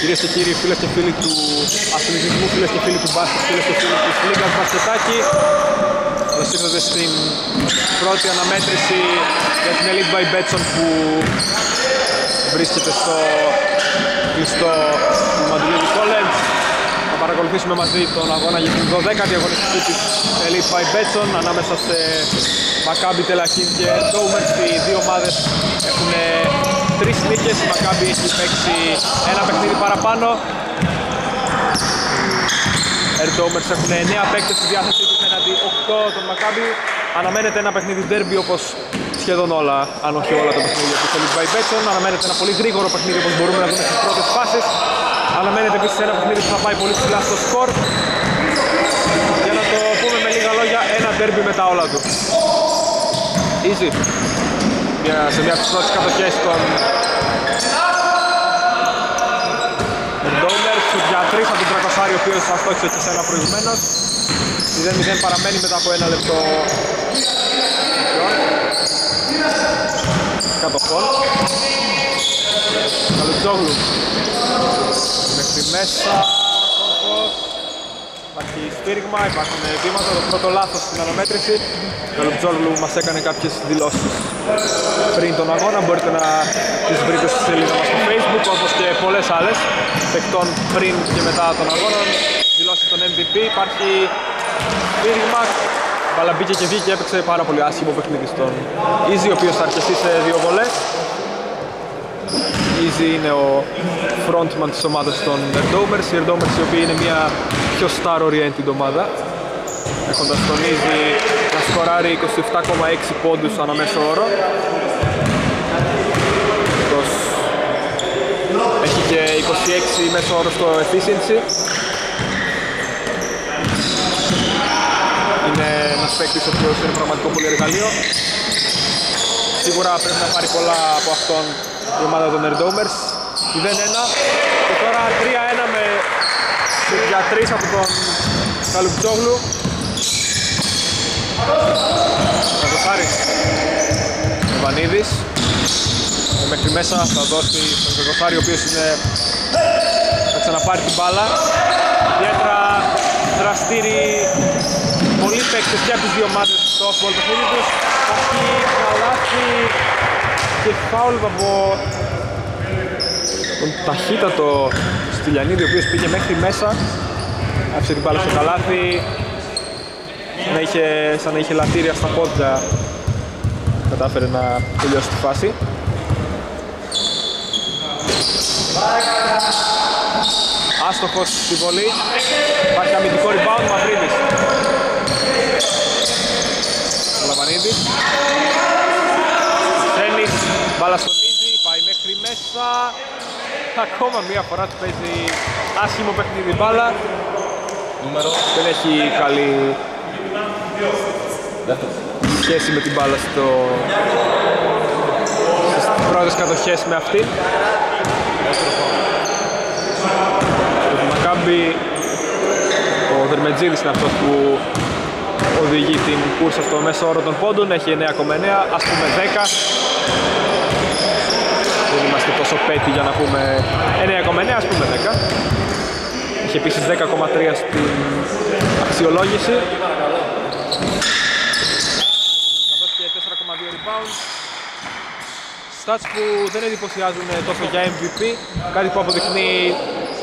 Κυρίες και κύριοι, φίλες και φίλοι του αθλητισμού, φίλες και φίλοι του μπάσκετ, φίλες και φίλοι της Λίγκας Μπασκετάκη. Καλώς ήρθατε στην πρώτη αναμέτρηση για την Elite by Betson που βρίσκεται στο κλειστό του Μαντουλίδη College. Θα παρακολουθήσουμε μαζί τον αγώνα για την 12η αγωνιστική της Elite by Betson ανάμεσα σε Maccabi Τελαχίν και Doumers. Οι δύο ομάδες έχουν τρεις νίκες, η Maccabi έχει παίξει ένα παιχνίδι παραπάνω. Ερντόμερς έχουν 9 παίκτες στη διάθεσή τους έναντι 8 των Maccabi. Αναμένεται ένα παιχνίδι derby όπως σχεδόν όλα, αν όχι όλα τα παιχνίδια του Elite by Betson. Αναμένεται ένα πολύ γρήγορο παιχνίδι όπως μπορούμε να δούμε στις πρώτες φάσεις. Αναμένεται επίσης ένα παιχνίδι που θα πάει πολύ ψηλά στο σκορ. Για να το πούμε με λίγα λόγια, ένα derby μετά όλα τους. Easy. Μια, σε μια από τις πρώτες κατοχές των Ντόμερ, σου για 3 από τον Τρακοσάρη, ο οποίος αστόχησε και σε ένα προηγουμένως. 0-0 παραμένει μετά από ένα λεπτό κατοχών. Καλουτζόγλου. Μέχρι μέσα. Υπάρχει στήριγμα, υπάρχουν βήματα. Το πρώτο λάθος στην αναμέτρηση. Καλουτζόγλου μας έκανε κάποιες δηλώσεις πριν τον αγώνα. Μπορείτε να τις βρείτε στη σελίδα μας στο facebook όπως και πολλές άλλες παικτών πριν και μετά τον αγώνα. Δηλώσεις τον MVP. Υπάρχει στήριγμα. Αλλά μπήκε και βγήκε και έπαιξε πάρα πολύ άσχημο παιχνίδι στον Easy, ο οποίος θα αρκεστεί σε δύο βολές. Easy είναι ο frontman της ομάδας των Erdomers, οι Erdomers οι οποίοι είναι μια πιο star-oriented ομάδα. Έχοντας τον Easy να σκοράρει 27,6 πόντους ανά μέσο όρο. Έχει και 26 μέσο όρο στο efficiency. Είναι ένας παίκτης ο οποίος είναι πραγματικό πολύ εργαλείο. Σίγουρα πρέπει να πάρει πολλά από αυτόν η ομάδα των Erdomers 0-1 και τώρα 3-1 με για 3 από τον Καλουπτσόγλου Καζοσάρης Βανίδης. Μέχρι μέσα θα δώσει στον Καζοσάρη ο οποίος είναι θα ξαναπάρει την μπάλα. Ιδιαίτερα δραστήρι πολλοί παίκτες και από τις δύο ομάδες στο off-ball παιχνίδι τους. Υπάρχει καλάθι και φάουλ από τον ταχύτατο Στυλιανίδη ο οποίος πήγε μέχρι μέσα άφησε την μπάλα στο καλάθι σαν να είχε, σαν να είχε λατήρια στα πόδια κατάφερε να τελειώσει τη φάση. Άστοχος στη βολή. Υπάρχει αμυντικό rebound Μαυρίδης Λαβανίδης Σένης μπάλα στον Ίζη πάει μέχρι μέσα. Ακόμα μία φορά του παίζει άσχημο παιχνίδι μπάλα. Νούμερο. δεν έχει καλή σχέση με την μπάλα στο... στις πρώτες κατοχές με αυτήν το Μακάμπι ο Δερμετζίδης είναι αυτός που οδηγεί την κούρσα στο μέσο όρο των πόντων. Έχει 9,9 ας πούμε 10 δεν είμαστε τόσο πέτοι για να πούμε 9,9 ας πούμε 10 έχει επίσης 10,3 στην αξιολόγηση. Καθώς και 4,2 rebound. Stats που δεν εντυπωσιάζουν τόσο για MVP κάτι που αποδεικνύει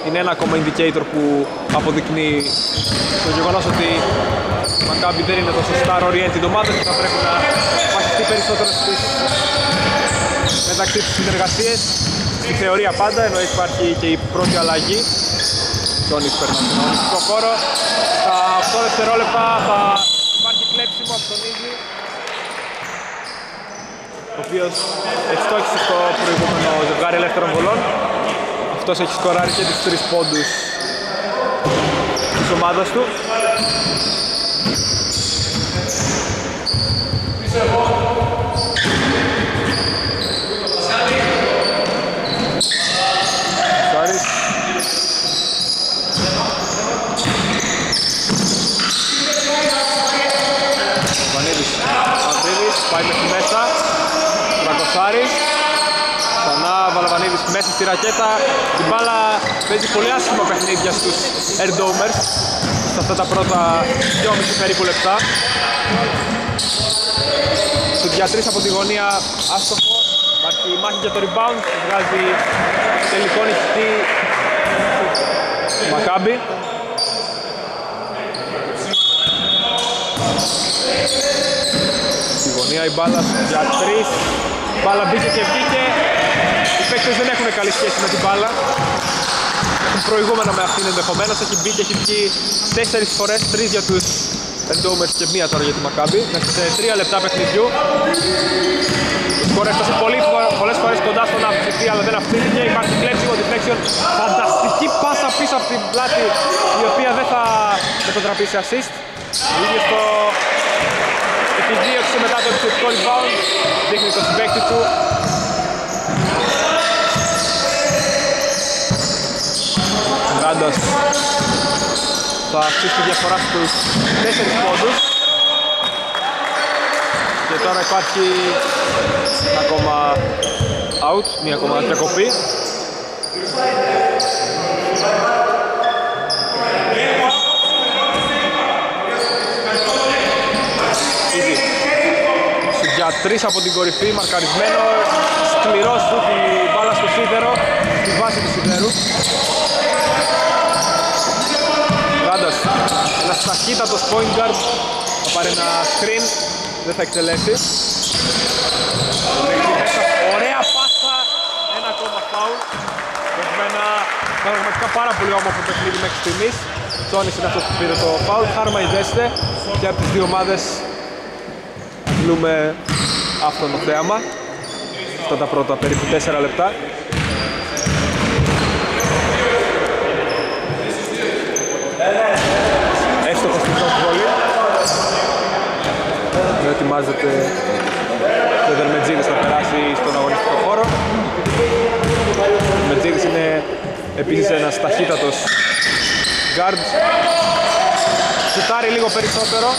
είναι ένα ακόμα indicator που αποδεικνύει το γεγονός ότι η Maccabi δεν είναι τόσο star oriented ομάδα και θα πρέπει να βασιστεί περισσότερο στις μεταξύ τους συνεργασίες στη θεωρία πάντα ενώ υπάρχει και η πρώτη αλλαγή. Τον περνάει στον αγωνιστικό χώρο στα 8 δευτερόλεπτα θα υπάρχει κλέψιμο από τον Ίζη ο οποίος εξτόχησε στο προηγούμενο ζευγάρι ελεύθερων βολών. Αυτός έχει σκοράρει και τους τρεις πόντους της ομάδας του. Σάρης Βανίδης Βανίδης πάει μέχρι μέσα Τρακοσάρης θα Ξανά Βαλαβανίδης μέσα στη ρακέτα. Η μπάλα παίζει πολύ άσχημα παιχνίδια στους Airdomers σε αυτά τα πρώτα 2,5 περίπου λεπτά. Σου για από τη γωνία άστοχο. Υπάρχει μάχη για το rebound. Βγάζει τελικό νικητή Μακάμπι. Στη γωνία η μπάλα για τρεις. Η μπάλα μπήκε και βγήκε. Οι παίκτες δεν έχουν καλή σχέση με την μπάλα. Έχουν προηγούμενα με αυτήν ενδεχομένως. Έχει μπει και έχει βγει τέσσερις φορές, τρεις για τους Εντόμερς και μία τώρα για τη Μακάμπη. Μέσα σε τρία λεπτά παιχνιδιού. Ο σκορ έφτασε πολύ, πολλές φορές κοντά στον να αλλά δεν αυξήθηκε. Υπάρχει κλέψιμο, deflection. Φανταστική πάσα πίσω από την πλάτη η οποία δεν θα μετατραπεί σε assist. Ο ίδιος το επιδίωξε μετά το επιθετικό rebound. Δείχνει το συμπέκτη του. Ράντας θα αυξήσει τη διαφορά στους 4 πόντους. Και τώρα υπάρχει ακόμα out, μία ακόμα διακοπή. Για τρεις από την κορυφή, μαρκαρισμένο, σκληρός του την μπάλα στο σίδερο, στη βάση του σίδερου. Ράντας, ένας ταχύτατος point guard, θα πάρει ένα screen, δεν θα εκτελέσει. Ωραία πάσα, ένα ακόμα foul. Έχουμε ένα πραγματικά πάρα πολύ όμορφο παιχνίδι μέχρι στιγμής. Τσόνης είναι αυτός που πήρε το foul, χάρμα ιδέστε και από τις δύο ομάδες μιλούμε αυτό το θέαμα. Αυτά τα πρώτα περίπου 4 λεπτά. Έστοχο στην πρώτη βολή ετοιμάζεται ο Δερμετζίδης να περάσει στον αγωνιστικό χώρο. Ο Μετζίδης είναι επίσης ένας ταχύτατος guard. Σουτάρει λίγο περισσότερο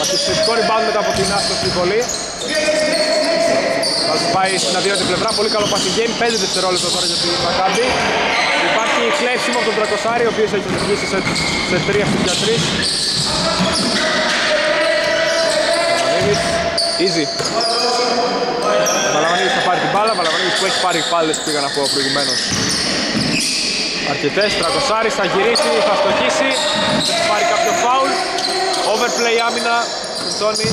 Πασιστικό rebound μετά από την άστοση βολή. Θα πάει στην αδίωτη πλευρά, πολύ καλό passing game, 5 δευτερόλεπτα τώρα για την Μακάμπη. Υπάρχει κλέψιμο από τον Τρακοσάρη, ο οποίος έχει οδηγήσει σε, σε 3 στους για 3. Βαλαμανίδης, easy. Βαλαμανίδης θα πάρει την μπάλα, Βαλαμανίδης που έχει πάρει πάλες που πήγα να πω προηγουμένως. Αρκετές, Τρακοσάρης θα γυρίσει, θα στοχίσει, θα πάρει κάποιο φάουλ. Overplay άμυνα του Τόνι.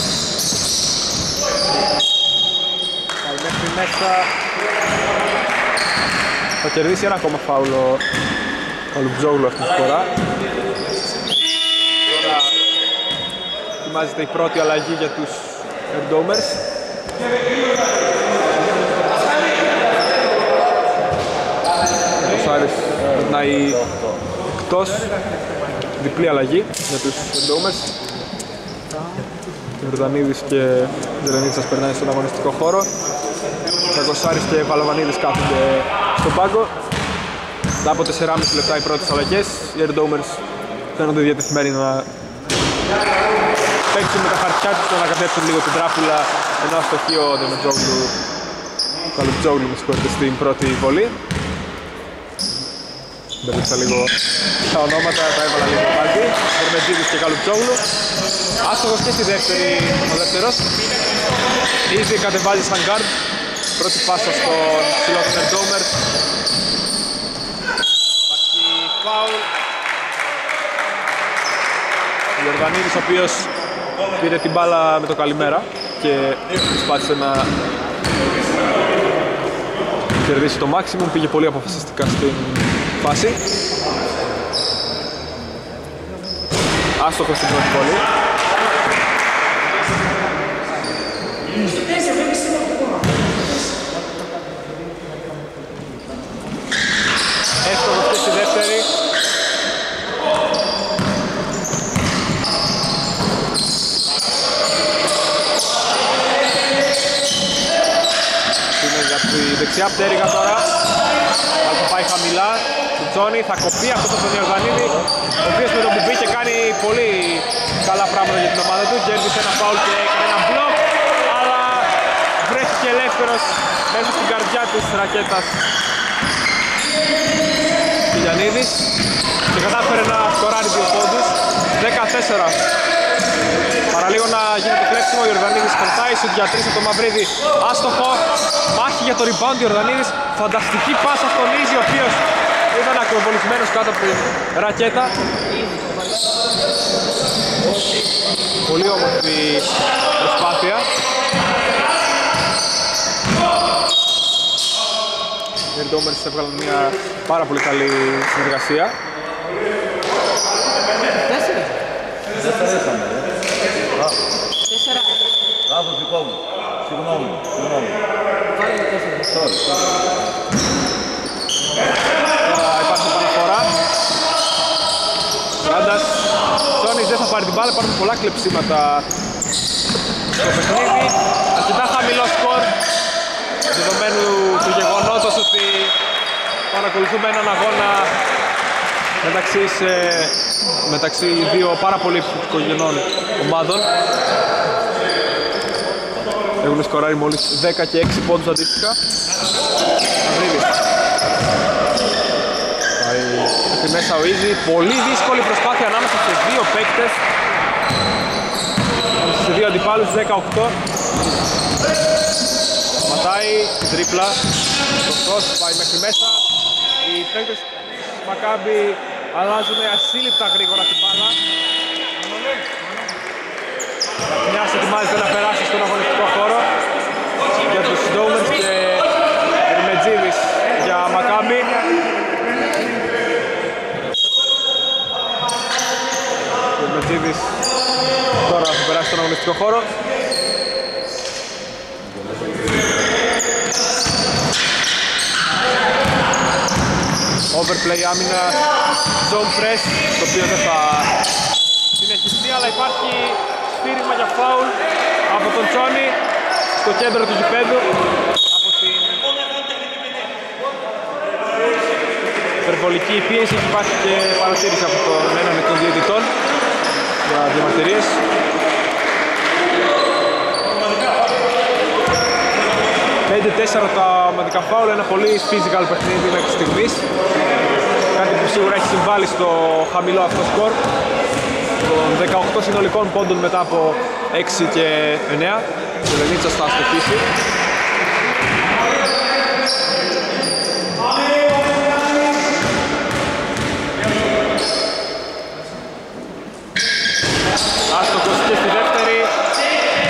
Πάει μέχρι μέσα. Θα κερδίσει ένα ακόμα φάουλο ο Λουτζόγλου αυτή τη φορά. Τώρα ετοιμάζεται η πρώτη αλλαγή για τους Ερντόμερς. Ο Σάρης περνάει εκτός διπλή αλλαγή για τους Ερντόμερς. Ιορδανίδης και Ζερενίτσας περνάει στον αγωνιστικό χώρο. Σαγκοσάρης και Βαλαβανίδης κάθονται στον πάγκο. Μετά από 4,5 λεπτά οι πρώτες αλλαγές, οι Ερντόμερς φαίνονται διατεθειμένοι να παίξουν με τα χαρτιά τους και να κατέψουν λίγο την τράπουλα ενώ αστοχεί ο Δεμετζόγλου Καλουτζόγλου με συγχωρείτε στην πρώτη βολή. Μπερδέψα λίγο τα ονόματα, τα έβαλα λίγο μαζί. Δερμετζίδης και Καλουτζόγλου. Άστοχος και στη δεύτερη ο δεύτερος. Ήδη κατεβάζει σαν γκαρντ. Πρώτη πάσα στον ψηλό των Airdomers. Υπάρχει φάουλ. Ο Ιορδανίδης ο οποίος πήρε την μπάλα με το καλημέρα και προσπάθησε να κερδίσει το maximum, πήγε πολύ αποφασιστικά στην φάση. Άστοχος στην πρώτη βολή. Εύστοχος και στη δεύτερη. Είναι για τη δεξιά πτέρυγα τώρα. Θα πάει χαμηλά. Τσόνι θα κοπεί αυτό το Ιορδανίδη ο οποίος με το που και κάνει πολύ καλά πράγματα για την ομάδα του. Κέρδισε ένα φάουλ και έκανε ένα μπλοκ αλλά βρέθηκε και ελεύθερος μέσα στην καρδιά της ρακέτας Γιαννίδης. Και κατάφερε να σκοράρει δύο πόντους. 14 Παραλίγο να γίνει το κλέψιμο, ο Ιορδανίδης κρατάει. Σου για τρεις από το Μαυρίδη Άστοχο, μάχη για το rebound Ιορδανίδης. Φανταστική πάσα στον Ίζη, ο οποίος ήταν ακροβολισμένος κάτω από την ρακέτα. Πολύ όμορφη προσπάθεια Οι Ντόμερς έβγαλαν μια πάρα πολύ καλή συνεργασία. Τέσσερα. Τέσσερα είχαμε. Τέσσερα. Λάθος δικό μου. Συγγνώμη. Συγγνώμη. Βάλε τέσσερα. Sorry. Τώρα υπάρχει επαναφορά. Ράντας. Τσόνις δεν θα πάρει την μπάλα, υπάρχουν πολλά κλεψίματα στο παιχνίδι. Αρκετά χαμηλό σκορ δεδομένου του γεγονότος ότι παρακολουθούμε έναν αγώνα μεταξύ, σε, μεταξύ δύο πάρα πολύ οικογενών ομάδων. Έχουν σκοράρει μόλις 10 και 6 πόντους αντίστοιχα. Μαυρίδης. Πάει μέχρι μέσα ο Ίζη. Πολύ δύσκολη προσπάθεια ανάμεσα σε δύο παίκτες. Ανάμεσα σε δύο αντιπάλους, 18. Ματάει, τρίπλα. Το cross πάει μέχρι μέσα. Οι παίκτες της Μακάμπη αλλάζουν ασύλληπτα γρήγορα την μπάλα. Μιας ετοιμάζεται να περάσει στον αγωνιστικό χώρο για τους Ντόμερς και Ερμετζίδης για Μακάμπη. Ο Ερμετζίδης τώρα θα περάσει στον αγωνιστικό χώρο. Overplay άμυνα, zone press, το οποίο δεν θα συνεχιστεί, αλλά υπάρχει σφύριγμα για φάουλ από τον Τσόνι στο κέντρο του γηπέδου από την υπερβολική πίεση και υπάρχει και παρατήρηση από τον έναν εκ των διαιτητών για διαμαρτυρίες. Πέντε τέσσερα τα ομαδικά φάουλ, ένα πολύ physical παιχνίδι μέχρι στιγμής. Κάτι που σίγουρα έχει συμβάλει στο χαμηλό αυτό σκορ των 18 συνολικών πόντων μετά από 6 και 9. Ο Λενίτσας θα αστοχίσει. Άστοχος και στη δεύτερη.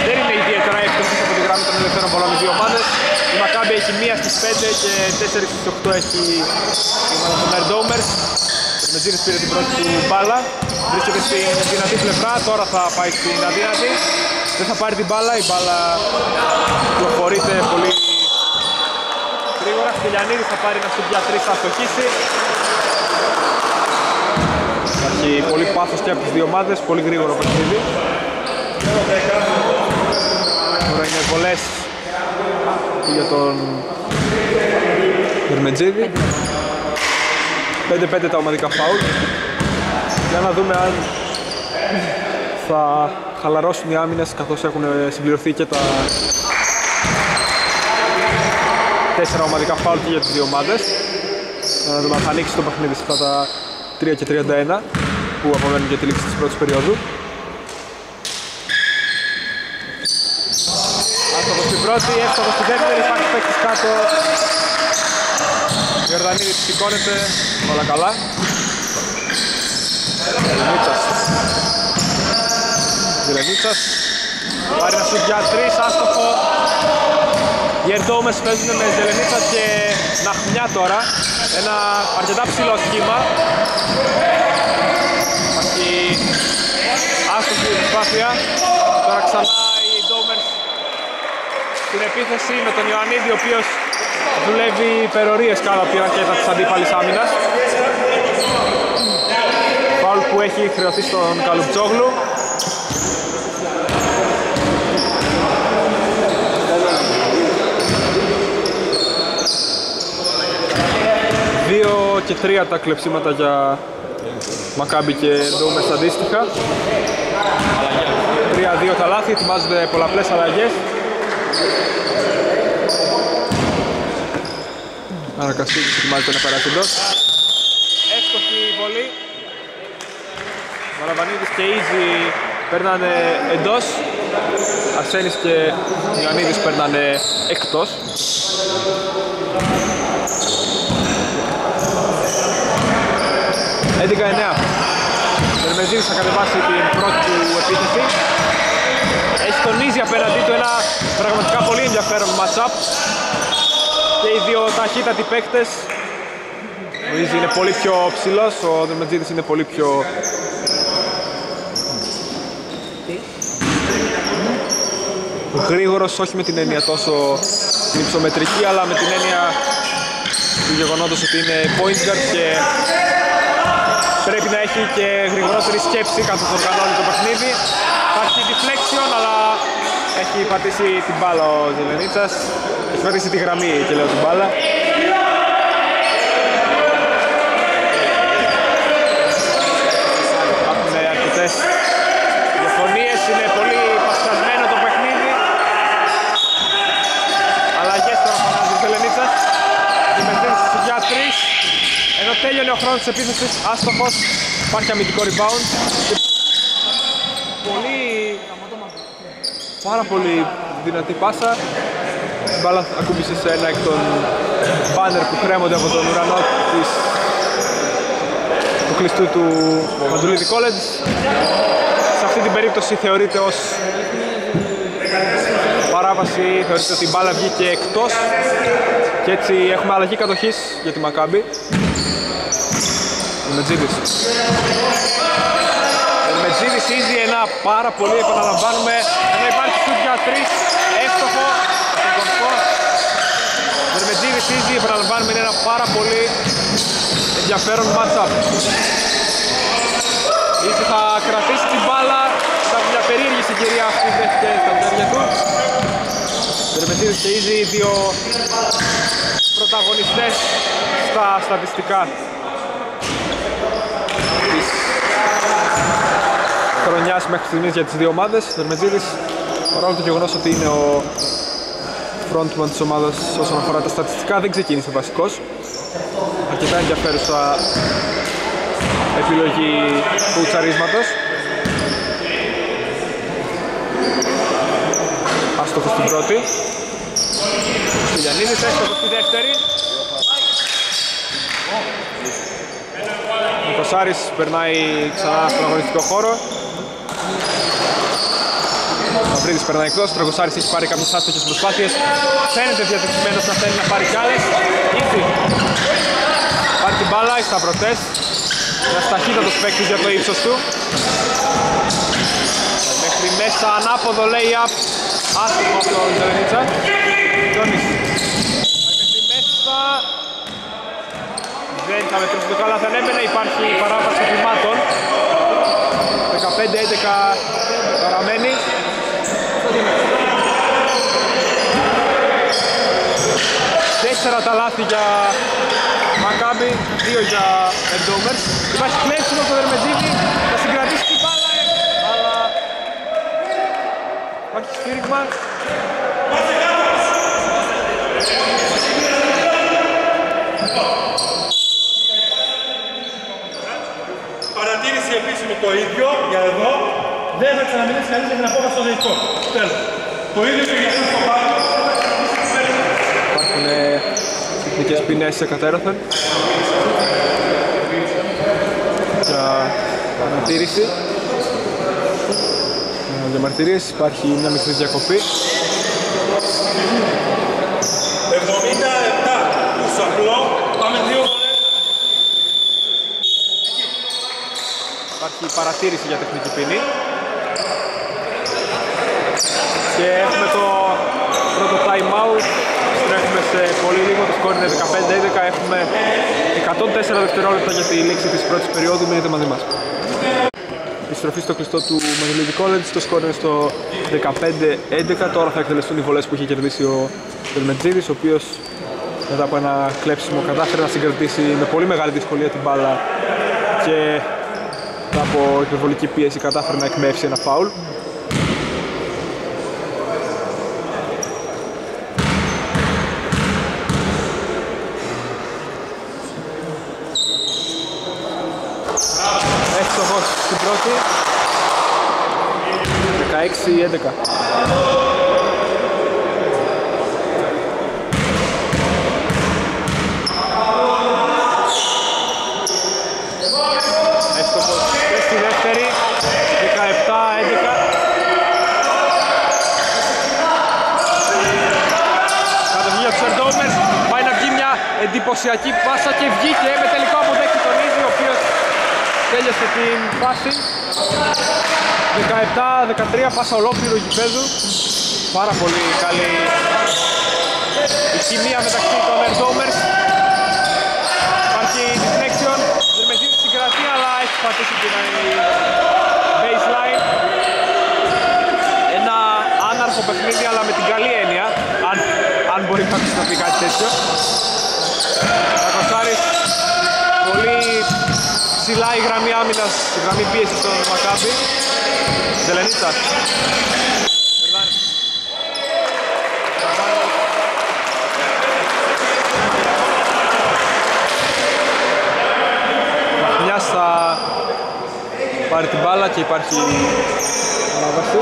Δεν είναι ιδιαίτερα εύκολος από τη γράμμη των ελευθέρων πολλών οι δύο ομάδες. Η Μακάμπη έχει μία στις 5 και 4 στις 8 έχει η ομάδα των Merdomers. Ο Μετζίδης πήρε την πρώτη του μπάλα. Βρίσκεται στην δυνατή πλευρά, τώρα θα πάει στην αδύνατη. Δεν θα πάρει την μπάλα, η μπάλα προχωρείται πολύ γρήγορα. Στυλιανίδης θα πάρει ένα σου για 3, θα αστοχίσει. Υπάρχει πολύ πάθος και από τις δύο ομάδες, πολύ γρήγορο παιχνίδι. Τώρα είναι πολλές για τον Ερμετζίδη. 5-5 τα ομαδικά φάουλ. Για να δούμε αν θα χαλαρώσουν οι άμυνες καθώς έχουν συμπληρωθεί και τα τέσσερα ομαδικά φάουλ και για τις δύο ομάδες. Για να δούμε αν θα ανοίξει το παιχνίδι στα τα 3 και 31 που απομένουν για τη λήξη της πρώτης περίοδου. Άστοχος στην πρώτη, εύστοχος στη δεύτερη, υπάρχει παίκτης κάτω. Ιορδανίδης σηκώνεται, όλα καλά. Ζελενίτσας. Ζελενίτσας. Πάρει ένα σουτ για τρεις, άστοχο. Οι Ερντόμες παίζουν με Ζελενίτσα και Ναχμιά τώρα. Ένα αρκετά ψηλό σχήμα. Υπάρχει άστοχη προσπάθεια. Τώρα ξανά οι Ντόμερς στην επίθεση με τον Ιωαννίδη ο οποίος δουλεύει υπερορίες κάτω από τη ρακέτα της αντίπαλης άμυνας. Φάουλ που έχει χρεωθεί στον Καλουπτσόγλου. Δύο και τρία τα κλεψίματα για Μακάμπι και Ντόμες αντίστοιχα. 3-2 τα λάθη, ετοιμάζονται πολλαπλές αλλαγές. Ανακαστήκης ετοιμάζεται να περάσει εντός. Εύστοχη βολή. Μαλαβανίδης και Ίζη περνάνε εντός. Αρσένης και Ιωαννίδης περνάνε εκτός. 11-9. Δερμεζίνης θα κατεβάσει την πρώτη του επίθεση. Έχει τον Ίζη απέναντί του ένα πραγματικά πολύ ενδιαφέρον match-up. Και οι δύο ταχύτατοι παίκτες. Ο Ίζη είναι πολύ πιο ψηλός, ο Δερμετζίδης είναι πολύ πιο... Γρήγορος, όχι με την έννοια τόσο την υψομετρική, αλλά με την έννοια του γεγονότος ότι είναι point guard και πρέπει να έχει και γρηγορότερη σκέψη καθώ οργανώνει το παιχνίδι. Υπάρχει deflection, αλλά έχει πατήσει την μπάλα ο Ζελενίτσας. Έχει πατήσει τη γραμμή και λέω την μπάλα. Υπάρχουν αρκετές διαφωνίες, είναι πολύ πασχασμένο το παιχνίδι. Αλλαγές τώρα φανάζει ο Ζελενίτσας. Δημετρής για τρεις. Ενώ τέλειωνε ο χρόνος της επίθεσης, άστοχος, υπάρχει αμυντικό rebound. Πολύ... Πάρα πολύ δυνατή πάσα. Η μπάλα ακούμπησε σε ένα εκ των μπάνερ που κρέμονται από τον ουρανό της του κλειστού του Μαντουλίδη College. Σε αυτή την περίπτωση θεωρείται ως παράβαση, θεωρείται ότι η μπάλα βγήκε εκτός και έτσι έχουμε αλλαγή κατοχής για τη Μακάμπη. Ο Μετζίδης. Ο Μετζίδης ήδη ένα πάρα πολύ, επαναλαμβάνουμε, ενώ υπάρχει σουτ για τρεις, εύστοχο, στον κομφό. Ο Μετζίδης ήδη, επαναλαμβάνουμε, είναι ένα πάρα πολύ ενδιαφέρον match-up. Ήδη θα κρατήσει την μπάλα, θα μια περίεργη συγκυρία αυτή βρέθηκε στα χέρια του. Δερμετίδης και ήδη δύο πρωταγωνιστές στα στατιστικά της χρονιάς μέχρι στιγμής για τις δύο ομάδες. Δερμετζίδης, παρόλο το γεγονός ότι είναι ο frontman της ομάδας όσον αφορά τα στατιστικά, δεν ξεκίνησε βασικός. Αρκετά ενδιαφέρουσα επιλογή του τσαρίσματος. Άστοχος στην πρώτη. Στυλιανίδης έστοχος στη δεύτερη. Ο Κοσάρης περνάει ξανά στον αγωνιστικό χώρο. Ο Μαυρίδης περνάει εκτός, ο Τραγωσάρης έχει πάρει κάποιες άστοχες προσπάθειες. Φαίνεται διατεθειμένος να θέλει να πάρει κι άλλες. Ήδη πάρει την μπάλα, οι σταυρωτές. Ένας ταχύτατος παίκτης για το ύψος του. Μέχρι μέσα ανάποδο lay-up. Άστοχο από τον Ζελενίτσα. Τζόνις. Μέχρι μέσα. Δεν θα μετρήσει το καλά, θα έμενε. Υπάρχει παράβαση θυμάτων. 15-11 παραμένει. Τέσσερα τα λάθη για Μακάμπι, δύο για Εντόμερς. Υπάρχει κλέψιμο στο Δερμετζίδη, θα συγκρατήσει την μπάλα, ε, αλλά υπάρχει σφύριγμα. Παρατήρηση επίσημη το ίδιο για εδώ. Δεν θα ξαναμιλήσει κανείς για την απόφαση των διαιτητών. Τέλος. Το ίδιο και για αυτό το πάνω. Υπάρχουν ε, τεχνικές ποινές σε κατέρωθεν. Για ανατήρηση. Ε, Διαμαρτυρίες, υπάρχει μια μικρή διακοπή. 77 τους απλό. Πάμε δύο φορές. Υπάρχει παρατήρηση για τεχνική ποινή. Και έχουμε το πρώτο time out. Στρέφουμε σε πολύ λίγο, το σκόρ είναι 15-11. Έχουμε 104 δευτερόλεπτα για τη λήξη της πρώτης περίοδου. Μείνετε μαζί μας. Επιστροφή στο κλειστό του Μαγελίδη College, το σκόρ είναι στο 15-11. Τώρα θα εκτελεστούν οι βολές που είχε κερδίσει ο Δερμετζίδης, ο οποίος μετά από ένα κλέψιμο κατάφερε να συγκρατήσει με πολύ μεγάλη δυσκολία την μπάλα και μετά από υπερβολική πίεση κατάφερε να εκμεύσει ένα φάουλ. πρώτη. 16-11. Εύστοχος και στη δεύτερη. 17-11. Κατοχή για τους Ερντόμερς. Πάει να βγει μια εντυπωσιακή πάσα και βγήκε με τελικό αποδέκτη τον Ίζη, ο οποίος τέλειωσε την φάση. 17-13 πάσα ολόκληρο γηπέδου. Πάρα πολύ καλή η χημεία μεταξύ των Ερντόμερς. Υπάρχει deflection, Δερμετζίδης συγκρατεί αλλά έχει πατήσει την baseline. Ένα άναρχο παιχνίδι αλλά με την καλή έννοια, αν, αν μπορεί κάποιος να πει κάτι τέτοιο. Κακοσάρης, πολύ ψηλά η γραμμή άμυνας, η γραμμή πίεσης στον Μακάμπι. Ζελενίτσας. Περνάει. Μαχμιάς θα πάρει την μπάλα και υπάρχει ανάβαση.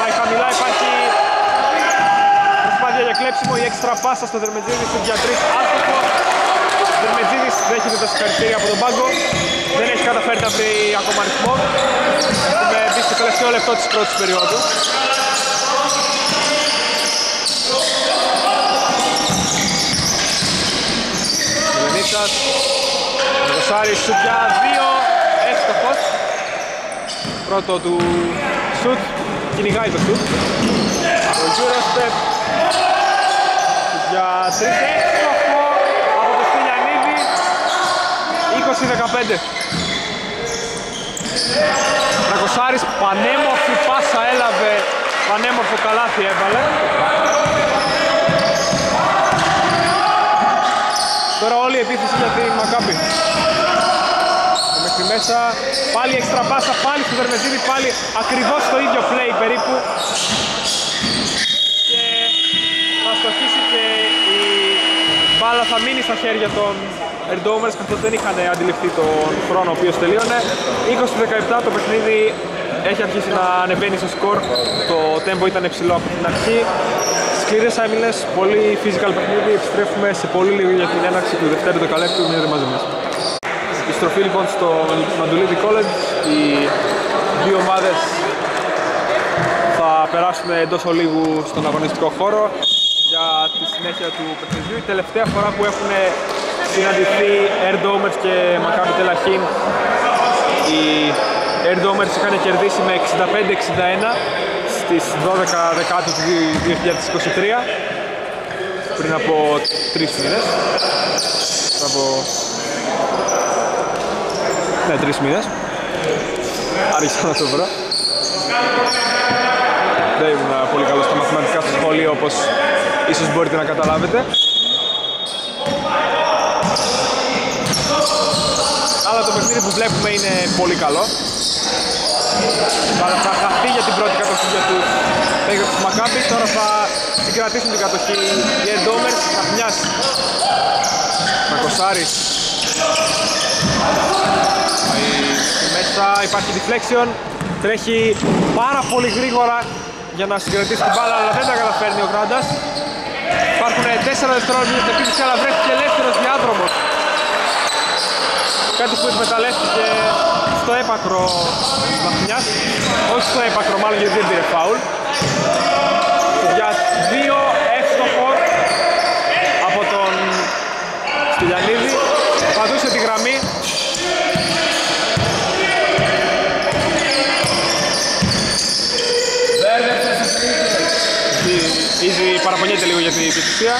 Πάει χαμηλά, υπάρχει προσπάθεια για κλέψιμο, η έξτρα πάσα στο Δερμετζίδη στο διατρής άστοχο. Δερμετζίδης δέχεται τα συγχαρητήρια από τον πάγκο. Δεν έχει καταφέρει να βρει ακόμα αριθμό. Έχουμε μπει στο τελευταίο λεπτό της πρώτης περίοδου. Λενίτσας, Ρωσάρης σουτ για δύο, εύστοχος. Πρώτο του σουτ, κυνηγάει το σουτ. Ο Γιούρασπεπ σουτ για τρεις, εύστοχο από το Στυλιανίδη. 20-15. Ρακοσάρης, πανέμορφη πάσα έλαβε, πανέμορφο καλάθι έβαλε. Τώρα όλη η επίθεση για την Μακάμπη. Και Μέχρι μέσα, πάλι έξτρα πάσα, πάλι στο Δερμετζίδη, πάλι ακριβώς το ίδιο play περίπου. Και θα στοχίσει και η μπάλα θα μείνει στα χέρια των Ερντόμερς καθώς δεν είχαν αντιληφθεί τον χρόνο ο οποίος τελείωνε. 20-17 το παιχνίδι έχει αρχίσει να ανεβαίνει στο σκορ. Το tempo ήταν υψηλό από την αρχή. Σκληρές άμυνες, πολύ physical παιχνίδι. Επιστρέφουμε σε πολύ λίγο για την έναρξη του δευτέρου δεκαλέπτου. Μείνετε μαζί μας. Επιστροφή λοιπόν στο Μαντουλίδη College. Οι δύο ομάδες θα περάσουμε εντός ολίγου στον αγωνιστικό χώρο για τη συνέχεια του παιχνιδιού. Η τελευταία φορά που έχουν συναντηθεί Air και Maccabi Tel Aviv οι Air είχαν κερδίσει με 65-61 στις 12 Δεκάτου του 2023 πριν από τρεις μήνες. Πριν από ναι, τρεις μήνες. Άρχισα να το βρω. Δεν ήμουν πολύ καλός στα μαθηματικά στο σχολείο όπως ίσως μπορείτε να καταλάβετε αλλά το παιχνίδι που βλέπουμε είναι πολύ καλό αλλά θα χαθεί για την πρώτη κατοχή για τους παίκτες του Μακάμπη. Τώρα θα συγκρατήσουν την κατοχή οι Εντόμερς. Καπνιάς. Μακοσάρης. Μέσα υπάρχει deflection. Τρέχει πάρα πολύ γρήγορα για να συγκρατήσει την μπάλα, αλλά δεν τα καταφέρνει ο Γκράντας. Υπάρχουν 4 δευτερόλεπτα για την επίθεση, αλλά βρέθηκε ελεύθερος διάδρομος. Κάτι που εκμεταλλεύτηκε στο έπακρο της Μαχμιάς. Όχι στο έπακρο, μάλλον γιατί δεν πήρε φάουλ. Για δύο εύστοχο από τον Στυλιανίδη. Παντούσε τη γραμμή. Ήδη παραπονιέται λίγο για την επιτυχία.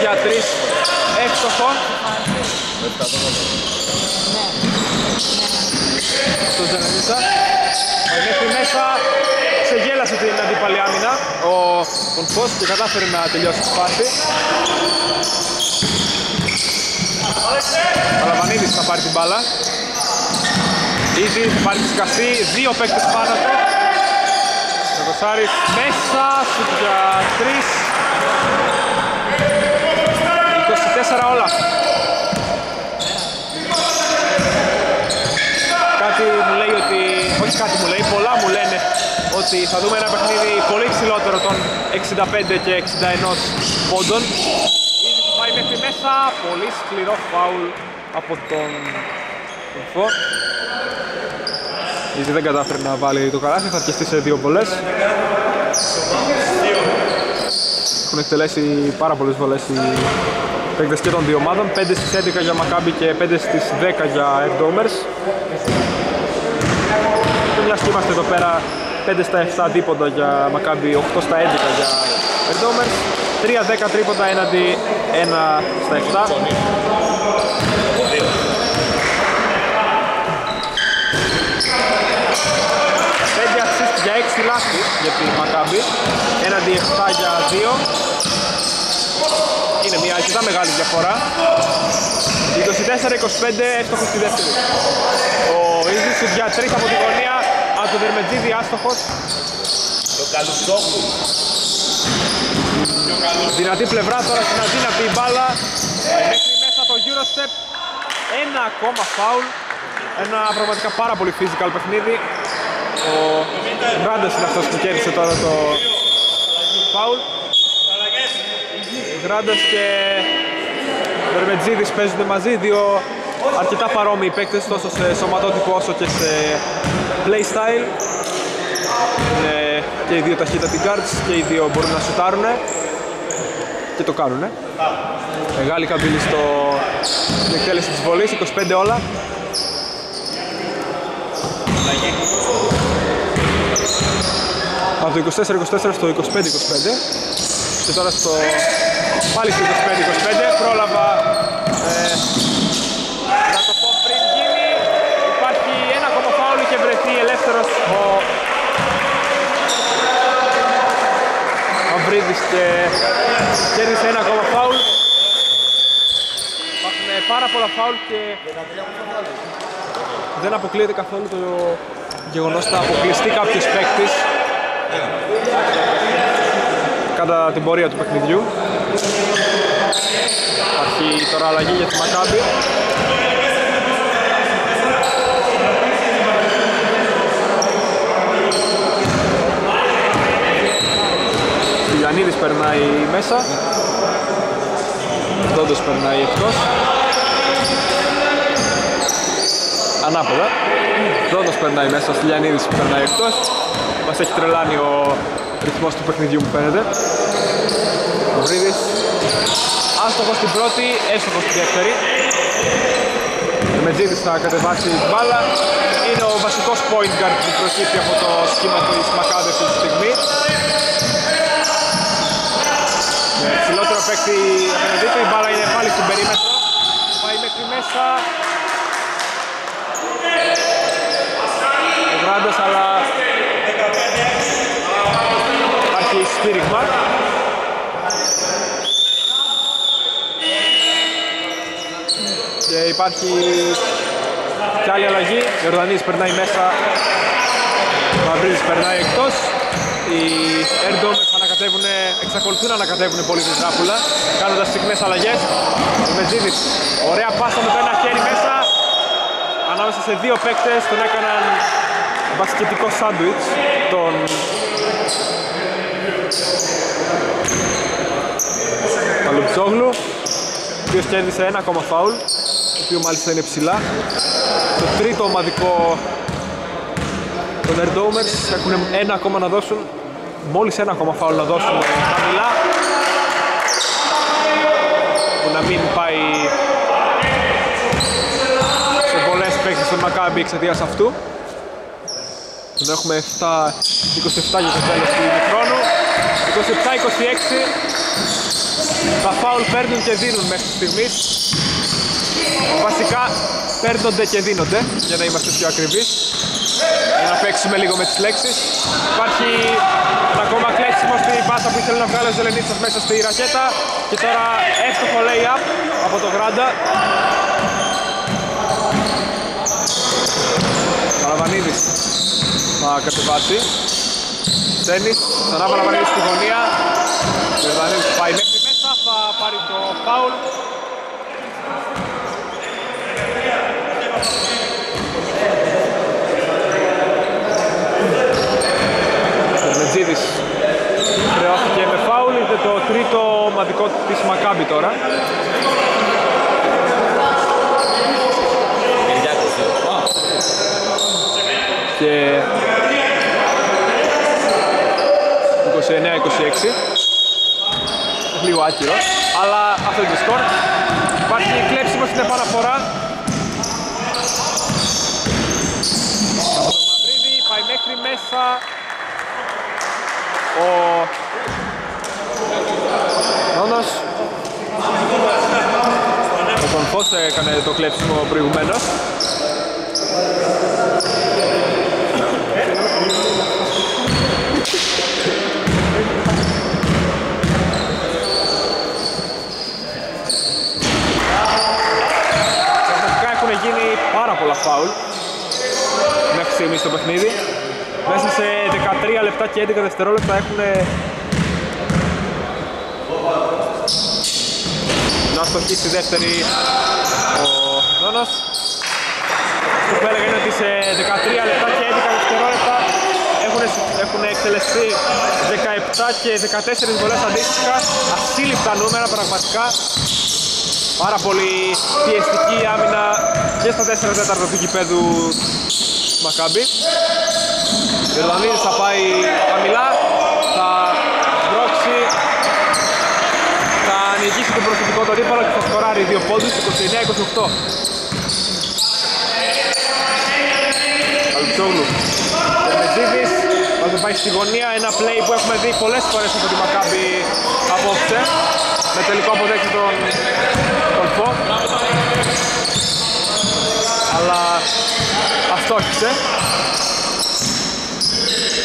Για τρεις εύστοχο. Στο Ζενελίτσα. Μέχρι μέσα ξεγέλασε την αντίπαλη άμυνα ο τον Φως και κατάφερε να τελειώσει τη φάση. Παλαβανίδης θα πάρει την μπάλα. Ήδη θα πάρει τη σκαστή, δύο παίκτες πάνω του. Κοκοσάρης μέσα, σουτ για τρεις. 4 όλα. Κάτι μου λέει ότι, όχι κάτι μου λέει, πολλά μου λένε ότι θα δούμε ένα παιχνίδι πολύ ψηλότερο των 65 και 61 πόντων. Ήδη που πάει μέχρι μέσα, πολύ σκληρό φάουλ από τον Φω. Ήδη δεν κατάφερε να βάλει το καλάθι, θα αρκεστεί σε δύο βολές. Έχουν εκτελέσει πάρα πολλές βολές οι παίκτες και των δύο ομάδων. 5 στις 11 για Maccabi και 5 στις 10 για Air Μιας και είμαστε εδώ πέρα 5 στα 7 δίποντα για Maccabi, 8 στα 11 για Air 3-10 τρίποντα έναντι 1 στα 7 για 6 λάθη για τη Μακάμπη. Έναντι 7 για 2 είναι μια αρκετά μεγάλη διαφορά. 24-25 έστοχος στη δεύτερη. Ο Ίζης για 3 από τη γωνία. Από τον Δερμετζίδη άστοχος. Το καλουτσόκου. δυνατή πλευρά τώρα στην αδύνατη μπάλα. Μέχρι μέσα το Eurostep. Ένα ακόμα φάουλ ένα πραγματικά πάρα πολύ physical παιχνίδι ο Γκράντες είναι αυτός που κέρδισε τώρα το φάουλ. Γκράντες και Βερμετζίδης παίζουν μαζί, δύο αρκετά παρόμοιοι παίκτες τόσο σε σωματότυπο όσο και σε playstyle. Είναι και οι δύο ταχύτατοι guards και οι δύο μπορούν να σουτάρουν και το κάνουν. Μεγάλη καμπύλη στο στην εκτέλεση της βολής, 25 όλα. Από το 24-24 στο 25-25 και τώρα στο πάλι στο 25-25 πρόλαβα ε, να το πω πριν γίνει. Υπάρχει ένα ακόμα φάουλ και βρεθεί ελεύθερος ο Αυρίδης και κέρδισε ένα ακόμα φάουλ. Υπάρχουν πάρα πολλά φάουλ και δεν αποκλείεται καθόλου το γεγονός να αποκλειστεί κάποιος παίκτης κατά την πορεία του παιχνιδιού. Υπάρχει τώρα αλλαγή για τη Μακάμπη. Στυλιανίδης περνάει μέσα. Δόντος περνάει εκτός. Ανάποδα. Δόντος περνάει μέσα, Στυλιανίδης περνάει εκτός. Μας έχει τρελάνει ο ρυθμός του παιχνιδιού μου φαίνεται. Ο Βρίδης άστοχος στην πρώτη, έστοχος στην δεύτερη. Ο Μετζίδης θα κατεβάσει την μπάλα. Είναι ο βασικός point guard που προκύπτει από το σχήμα της Μακάδες αυτή τη στιγμή. Με ψηλότερο παίκτη απέναντί του, η μπάλα είναι πάλι στην περίμετρο. Πάει μέχρι μέσα. Ο Βράντας αλλά στήριγμα. Και υπάρχει και άλλη αλλαγή. Ο Ιορδανής περνάει μέσα, ο Μαυρίδης περνάει εκτός. Οι Air ανακατεύουν, εξακολουθούν να ανακατεύουν πολύ την τράπουλα, κάνοντας συχνές αλλαγές. Ο Μετζίδης, ωραία πάσα με το ένα χέρι μέσα. Ανάμεσα σε δύο παίκτες τον έκαναν μπασκετικό σάντουιτς, τον Παλουψόγλου ο οποίος κέρδισε ένα ακόμα φάουλ το οποίο μάλιστα είναι ψηλά. Το τρίτο ομαδικό των Airdomers έχουν ένα ακόμα να δώσουν μόλις ένα ακόμα φάουλ να δώσουν χαμηλά. Που να μην πάει σε πολλές παίξεις στον Μακάμπι εξαιτίας αυτού τον έχουμε 7, 27 για το τέλος του χρόνου 27-26 τα φάουλ παίρνουν και δίνουν μέχρι στιγμής. Βασικά παίρνονται και δίνονται, για να είμαστε πιο ακριβείς. Για να παίξουμε λίγο με τις λέξεις. Υπάρχει ένα ακόμα κλέψιμο στην πάσα που ήθελε να βγάλει ο Ζελενίτσας μέσα στη ρακέτα. Και τώρα εύστοχο lay-up από το Γράντα. Παλαβανίδης θα κατεβάσει. Τσένης, ξανά παραπάνω στη γωνία. Βερδανής πάει μέχρι μέσα, θα πάρει το φάουλ. Σερμετζίδης χρεώθηκε με φάουλ, είναι το τρίτο ομαδικό της Μακάμπη τώρα. Ε. Και λίγο άκυρο αλλά αυτό είναι το σκορ. Υπάρχει κλέψιμο στην επαναφορά. Από τον Μαυρίδη πάει μέχρι μέσα. Ο Νόνος ο Κονφός έκανε το κλέψιμο προηγουμένως Πραγματικά έχουν γίνει πάρα πολλά φάουλ μέχρι στιγμή στο παιχνίδι. Μέσα σε 13 λεπτά και 11 δευτερόλεπτα έχουν να στοχίσει δεύτερη ο Νόνος. Αυτό που έλεγα είναι ότι σε 13 λεπτά και 11 δευτερόλεπτα έχουν, έχουν εκτελεστεί 17 και 14 βολές αντίστοιχα. Ασύλληπτα νούμερα πραγματικά. Πάρα πολύ πιεστική άμυνα και στα 4 τέταρτα του γηπέδου Μακάμπη. Ο Ιρλανδίδης θα πάει χαμηλά, θα μπρόξει, θα νικήσει τον προσωπικό του αντίπαλο και θα σκοράρει δύο πόντους, 29-28. Καλουτσόγλου. Τερμετζίδης, θα το πάει στη γωνία, ένα play που έχουμε δει πολλές φορές από τη Μακάμπη απόψε. Με τελικό αποδέκτη τον Κολφό. Αλλά αστόχησε.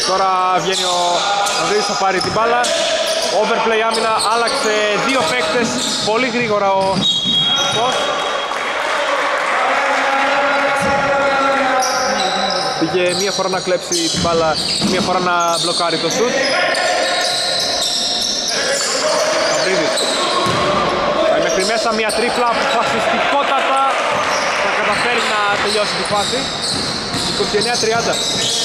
Τώρα βγαίνει ο Ανδρέης θα πάρει την μπάλα. Overplay άμυνα, άλλαξε δύο παίκτες πολύ γρήγορα ο Κολφός. Πήγε μία φορά να κλέψει την μπάλα, μία φορά να μπλοκάρει το σουτ. Καμπρίδης. Πάει μέχρι μέσα μία τρίπλα αποφασιστικότατα. Θα καταφέρει να τελειώσει τη φάση. 29-30.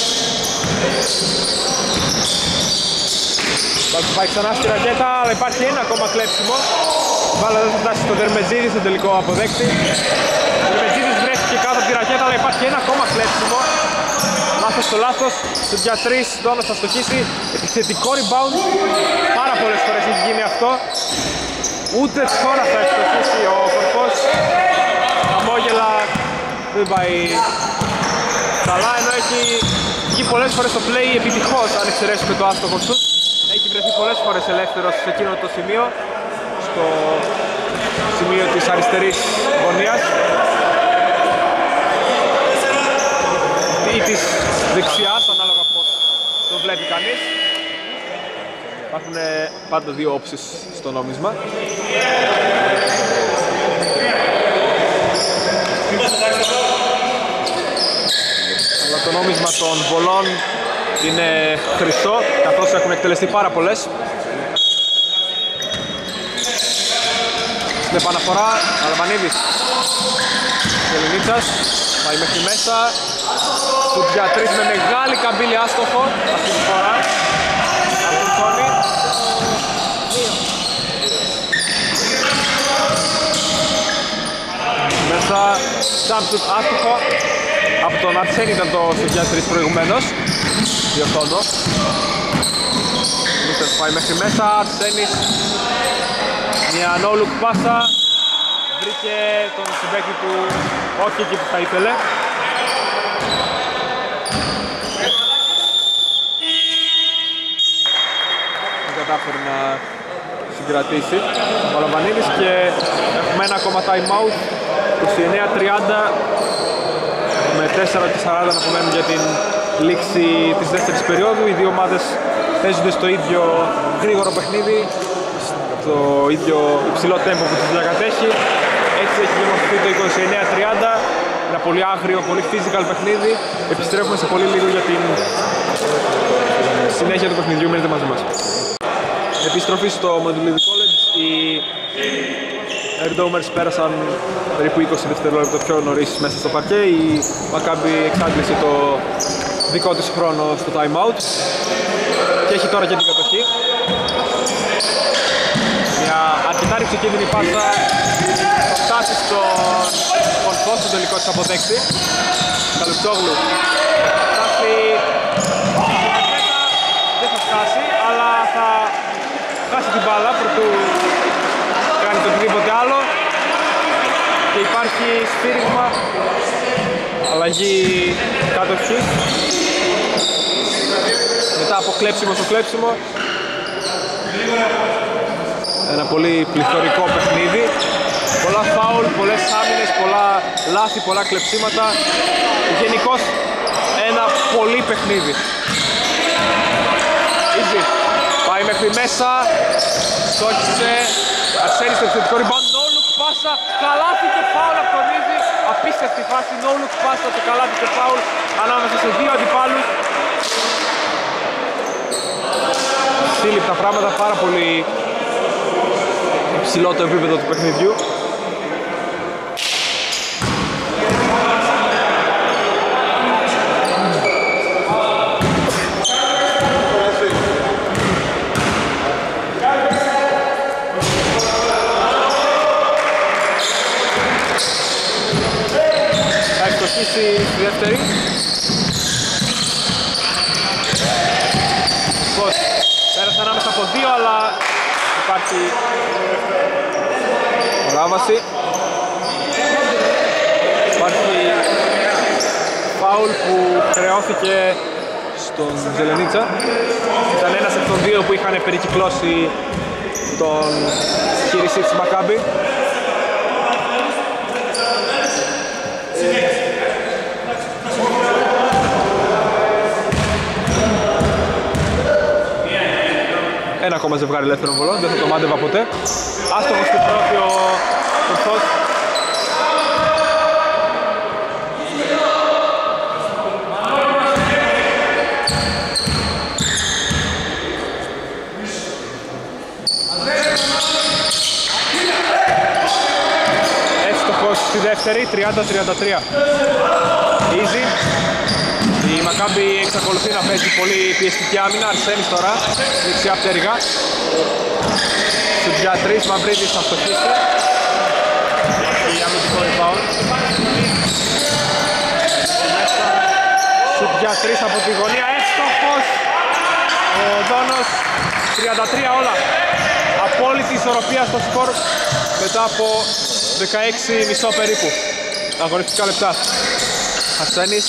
Θα πάει ξανά στη ρακέτα, αλλά υπάρχει ένα ακόμα κλέψιμο. Η μπάλα δεν θα φτάσει στο Δερμετζίδη, στον τελικό αποδέκτη. Ο Δερμετζίδης βρέθηκε κάτω από τη ρακέτα, αλλά υπάρχει ένα ακόμα κλέψιμο. Λάθος στο λάθος, στο για 3, Ντόνος θα στοχίσει. Επιθετικό rebound, πάρα πολλές φορές έχει γίνει αυτό. Ούτε τώρα θα ευστοχίσει ο Κορφός. Χαμόγελα, δεν πάει καλά, ενώ έχει βγει πολλές φορές στο play επιτυχώς, αν εξαιρέσουμε το άστοχο σου. Έχει βρεθεί πολλές φορές ελεύθερος σε εκείνο το σημείο, στο σημείο της αριστερής γωνίας. Ή της δεξιάς, ανάλογα πώς το βλέπει κανείς. Υπάρχουν ε, πάντα δύο όψεις στο νόμισμα. Αλλά το νόμισμα των βολών είναι χρυσό, καθώς έχουν εκτελεστεί πάρα πολλές. Στην επαναφορά, Αλμανίδης. Γελινίτσας, πάει μέχρι μέσα. Του για τρεις με μεγάλη καμπύλη άστοχο, αυτή τη φορά. Από τον Τόνι. Μέσα, Σάμπτουτ άστοχο. Από τον Αρσένη ήταν το για τρεις προηγουμένως. Διορθώνω. Λούτες πάει μέχρι μέσα, Αρσένης. Μια no-look πάσα. Βρήκε τον συμπέκτη του όχι εκεί που θα ήθελε. Δεν κατάφερε να συγκρατήσει ο Λαμπανίδης και έχουμε ένα ακόμα time out 29-30 με 4 και 40 να απομένουν για την λήξη της δεύτερης περίοδου. Οι δύο ομάδες παίζονται στο ίδιο γρήγορο παιχνίδι το ίδιο υψηλό τέμπο που τους διακατέχει έτσι έχει δημορφωθεί το 29-30 ένα πολύ άγριο, πολύ physical παιχνίδι. Επιστρέφουμε σε πολύ λίγο για την συνέχεια του παιχνιδιού. Μείνετε μαζί μας. Επιστροφή στο Μοντουλίδη College. Οι Air πέρασαν περίπου 20 δευτερόλεπτα πιο νωρίς μέσα στο παρκέ η Maccabi εξάντλησε το δικό της χρόνο στο time out και έχει τώρα και την κατοχή. Μια αρκετά ρηψοκίνδυνη πάσα θα φτάσει στον Κονφό στο τελικό της αποδέκτη. Καλουτσόγλου θα φτάσει δεν θα φτάσει αλλά θα χάσει την μπάλα πρωτού κάνει το οτιδήποτε άλλο και υπάρχει σφύριγμα αλλαγή κατοχής μετά από κλέψιμο στο κλέψιμο. Ένα πολύ πληθωρικό παιχνίδι. Πολλά φάουλ, πολλές άμυνες, πολλά λάθη, πολλά κλεψίματα. Γενικώς ένα πολύ παιχνίδι. Easy. Πάει μέχρι μέσα, στόχισε, Αρσένης στο επιθετικό rebound, no look πάσα, καλάθι και φάουλ από τον Easy, απίστευτη φάση, no look πάσα, το καλάθι και φάουλ ανάμεσα σε δύο αντιπάλους. Σύλληπτα πράγματα, πάρα πολύ υψηλό το επίπεδο του παιχνιδιού. Θα εκτοχίσει στη δεύτερη. Πώς, πέρασε ανάμεσα από δύο, αλλά υπάρχει παράβαση. Υπάρχει φάουλ που χρεώθηκε στον Ζελενίτσα. Ήταν ένας από των δύο που είχαν περικυκλώσει τον χείρισή της Μακάμπη. Ένα ακόμα ζευγάρι ελεύθερων βολών, δεν θα το μάντευα ποτέ. Άστοχος στην πρώτη ο Κορθός. Εύστοχος στη δεύτερη, 30-33. Easy. Η Μακάμπη εξακολουθεί να παίζει πολύ πιεστική άμυνα. Αρσένης τώρα, δεξιά πτέρυγα. Στους για τρεις, Μαυρίδης θα στοχίσει. Η αμυντικό rebound. Σουτ για τρεις από τη γωνία, εύστοχος. Ο Δόνος, 33 όλα. Απόλυτη ισορροπία στο σκορ μετά από 16 μισό περίπου. Αγωνιστικά λεπτά. Αρσένης,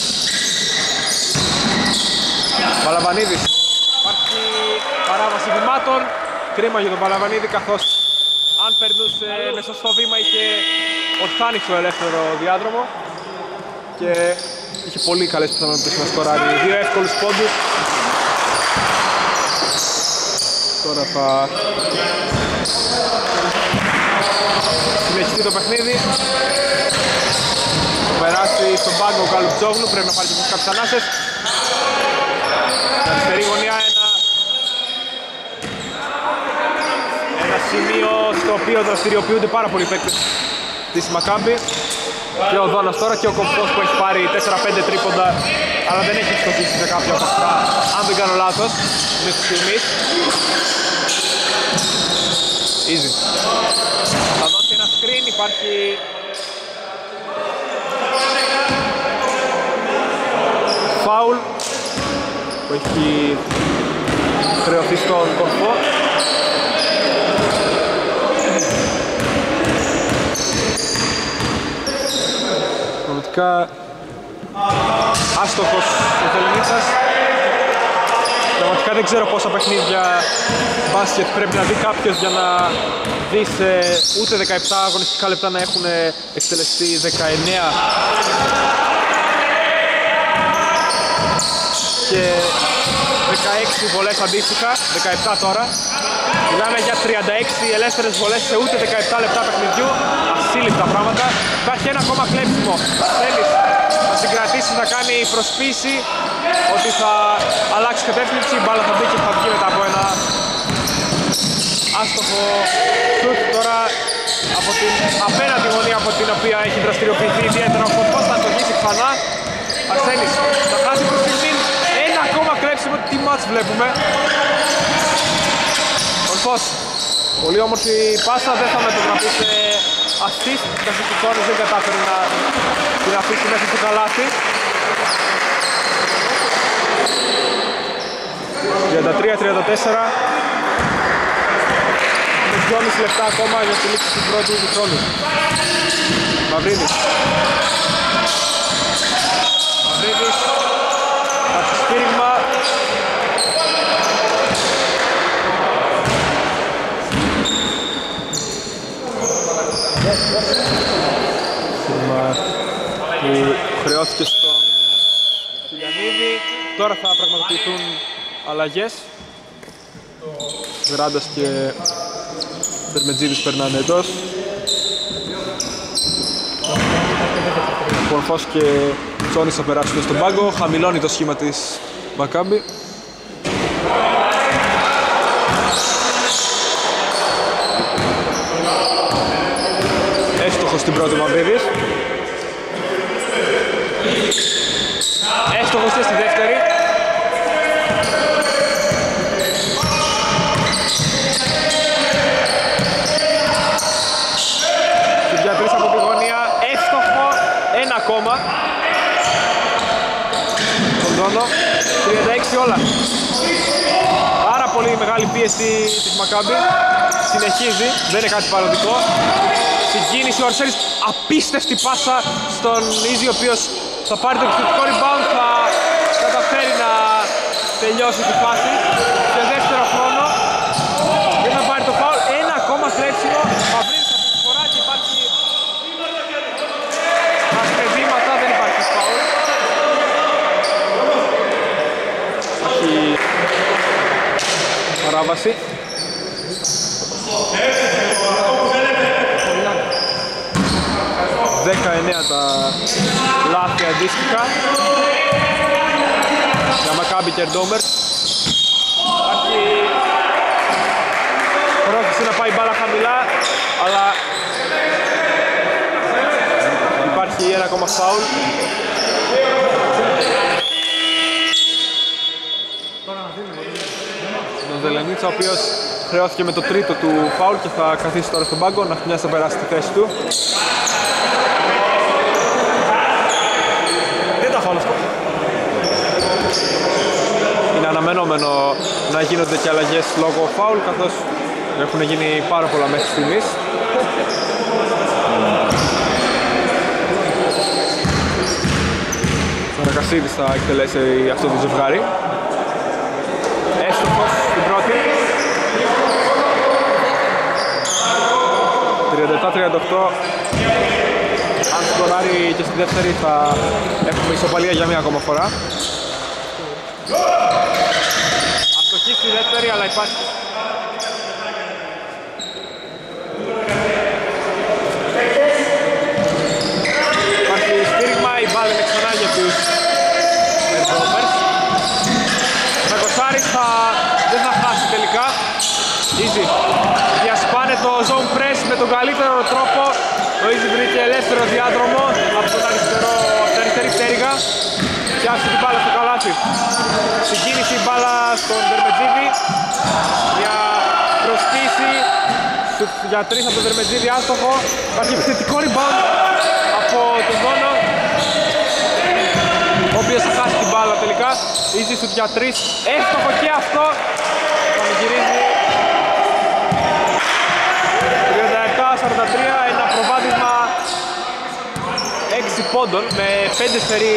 Παλαβανίδης. Υπάρχει παράβαση βημάτων. Κρίμα για τον Παλαβανίδη καθώς αν περνούσε μέσα στο βήμα είχε ορθάνει στο ελεύθερο διάδρομο και είχε πολύ καλές πιθανότητες να σκοράρει δύο εύκολους πόντους. Τώρα θα συνεχιστεί το παιχνίδι. Θα περάσει στον πάγκο ο Καλουπτζόγλου, πρέπει να πάρει και κάποιες ανάσες. Στην αριστερή γωνία ένα, ένα σημείο στο οποίο δραστηριοποιούνται πάρα πολλοί παίκτες της Μακάμπη. Και ο Δόνας τώρα και ο Κομφός που έχει πάρει 4-5 τρίποντα αλλά δεν έχει στοχίσει σε κάποια από αυτά αν δεν κάνω λάθος μέχρι στιγμής. Easy. Θα δώσει ένα screen, υπάρχει φάουλ που έχει χρεωθεί στον κορφό. Πραγματικά άστοχος ο Θελενίτσας. Πραγματικά δεν ξέρω πόσα παιχνίδια μπάσκετ πρέπει να δει κάποιος για να δει σε ούτε 17 αγωνιστικά λεπτά να έχουν εκτελεστεί 19 και 16 βολές αντίστοιχα, 17 τώρα. Μιλάμε για 36 ελεύθερες βολές σε ούτε 17 λεπτά παιχνιδιού. Ασύλληπτα πράγματα. Υπάρχει ένα ακόμα κλέψιμο. Θέλεις να συγκρατήσεις, να κάνει προσποίηση ότι θα αλλάξει κατεύθυνση, η μπάλα θα μπει και θα βγει μετά από ένα άστοχο σουτ τώρα από την απέναντι γωνία από την οποία έχει δραστηριοποιηθεί ιδιαίτερα ο Κοντός θα το γύσει ξανά Αρσένης θα χάσει προς στιγμή ένα ακόμα κλέψιμο τι μάτς βλέπουμε Ορφός Πολύ όμορφη πάσα, δεν θα μετατραπεί σε assist, καθώς ο Τσόνης δεν κατάφερε να την αφήσει μέσα στο καλάθι. 33-34. Με 2,5 λεπτά ακόμα για τη λήξη του πρώτου του χρόνου. Μαυρίδης. Μαυρίδης. Που χρεώθηκε στον Χιλιανίδη. Τώρα θα πραγματοποιηθούν αλλαγές. Γράντας και Δερμετζίδης περνάνε εντός. Κορφός και Τσόνης θα περάσουν στον πάγκο. Χαμηλώνει το σχήμα της Μακάμπη. Έστοχος στην πρώτη Μαυρίδης. Έστοχος και στη δεύτερη. Στην διατρής από τη γωνία. Έστοχο. Ένα ακόμα. Τον τόνο. 36 όλα. Πάρα πολύ μεγάλη πίεση της Μακάμπη. Συνεχίζει. Δεν είναι κάτι παροδικό. Συγκίνηση ο Αρσέλης. Απίστευτη πάσα στον Ίζη ο οποίος θα πάρει το επιθετικό rebound. Θα καταφέρει να τελειώσει τη φάση. Σε δεύτερο χρόνο. Δεν θα πάρει το foul. Ένα ακόμα κλέψιμο. Μαυρίδης από τη φορά και υπάρχει Ασκευήματα δεν υπάρχει φάουλ. Υπάρχει παράβαση. Δέκα τα λάθη αντίστοιχα για Μακάμπι και Ντόμερ. Υπάρχει πρόθεση να πάει μπάλα χαμηλά, αλλά υπάρχει ένα ακόμα φάουλ. Τον Ζελενίτσα, ο οποίος χρεώθηκε με το τρίτο του φάουλ και θα καθίσει τώρα στον πάγκο, να μοιάζει να περάσει τη θέση του. Δεν τα φάουλ αυτό. Είναι αναμενόμενο να γίνονται και αλλαγές λόγω φάουλ, καθώς έχουν γίνει πάρα πολλά μέχρι στιγμής. Καρακασίδης θα εκτελέσει αυτό το ζευγάρι. Έστοχος στην πρώτη. 37-38. Αν σκοράρει και στη δεύτερη θα έχουμε ισοπαλία για μία ακόμα φορά. Αστοχή στη δεύτερη αλλά υπάρχει Υπάρχει στήριγμα, η μπάλα είναι ξανά για τους Ερδόμερς. Σακοσάρης θα... δεν θα χάσει τελικά. Easy. Διασπάνε το zone press με τον καλύτερο τρόπο. Ο Easy βρήκε ελεύθερο διάδρομο από τον αριστερό, από την αριστερή πτέρυγα. Πιάσει την μπάλα στο καλάθι. Συγκίνηση η μπάλα στον Δερμετζίδη. Για προσποίηση Σουτ για τρεις από τον Δερμετζίδη άστοχο. Υπάρχει επιθετικό rebound από τον Δόνο. Ο οποίος θα χάσει την μπάλα τελικά. Easy σουτ για τρεις. Έστοχο και αυτό. Πανηγυρίζει. 37-43. Ένα προβάδισμα 6 πόντων με 5 σφαιρί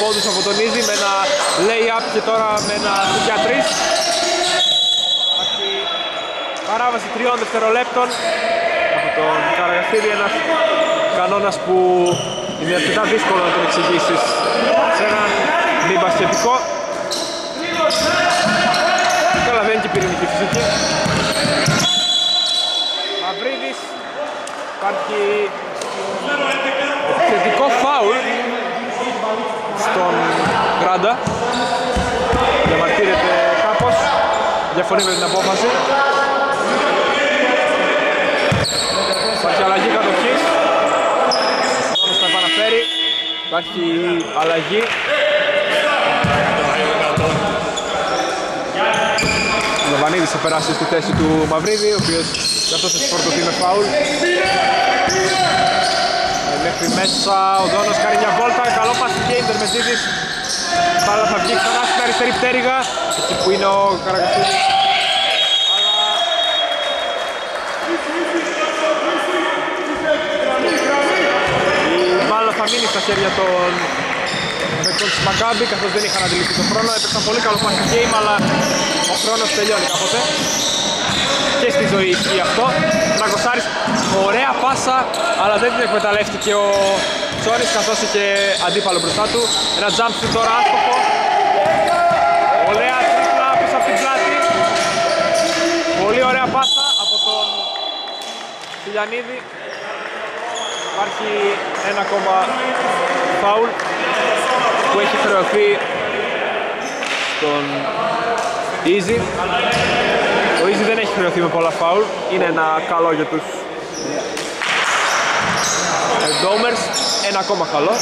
πόντους από τον Easy με ένα lay-up και τώρα με ένα σουτ για τρεις. Υπάρχει παράβαση τριών δευτερολέπτων από τον Καραγαστήρι ένας κανόνας που είναι αρκετά δύσκολο να τον εξηγήσεις σε έναν μη μπασκετικό καλά δεν είναι και πυρηνική φυσική Μαυρίδης υπάρχει επιθετικό φάουλ στον Γκράντα διαμαρτύρεται κάπως διαφωνεί με την απόφαση Υπάρχει αλλαγή κατοχής. Όμως θα επαναφέρει. Υπάρχει αλλαγή. Ο Λεβανίδης Οδονίδης θα περάσει στη θέση του Μαυρίδη, ο οποίος και αυτός έχει φορτωθεί με φάουλ. Ε, Μέχρι μέσα ο Δόνος κάνει μια βόλτα, καλό πάση και Μετζίδης. Μπάλα θα βγει ξανά στην αριστερή πτέρυγα, εκεί που είναι ο Καραγκαστίδης. Αλλά η μπάλα θα μείνει στα χέρια των παίκτων της Μακάμπη καθώς δεν είχαν αντιληφθεί τον χρόνο. Έπαιξαν πολύ καλό pass game αλλά ο χρόνος τελειώνει κάποτε. Και στη ζωή ισχύει αυτό. Ναγκοσάρης, ωραία πάσα αλλά δεν την εκμεταλλεύτηκε ο Τσόνης καθώς είχε αντίπαλο μπροστά του. Ένα jump shoot τώρα άστοχο. Ωραία τρίπλα πίσω από την πλάτη. Πολύ ωραία πάσα από τον Φιλιανίδη. Υπάρχει ένα ακόμα φάουλ που έχει χρεωθεί στον Easy. Ο Easy δεν έχει χρεωθεί με πολλά φάουλ. Είναι ένα καλό για τους Domers. Ένα ακόμα καλό.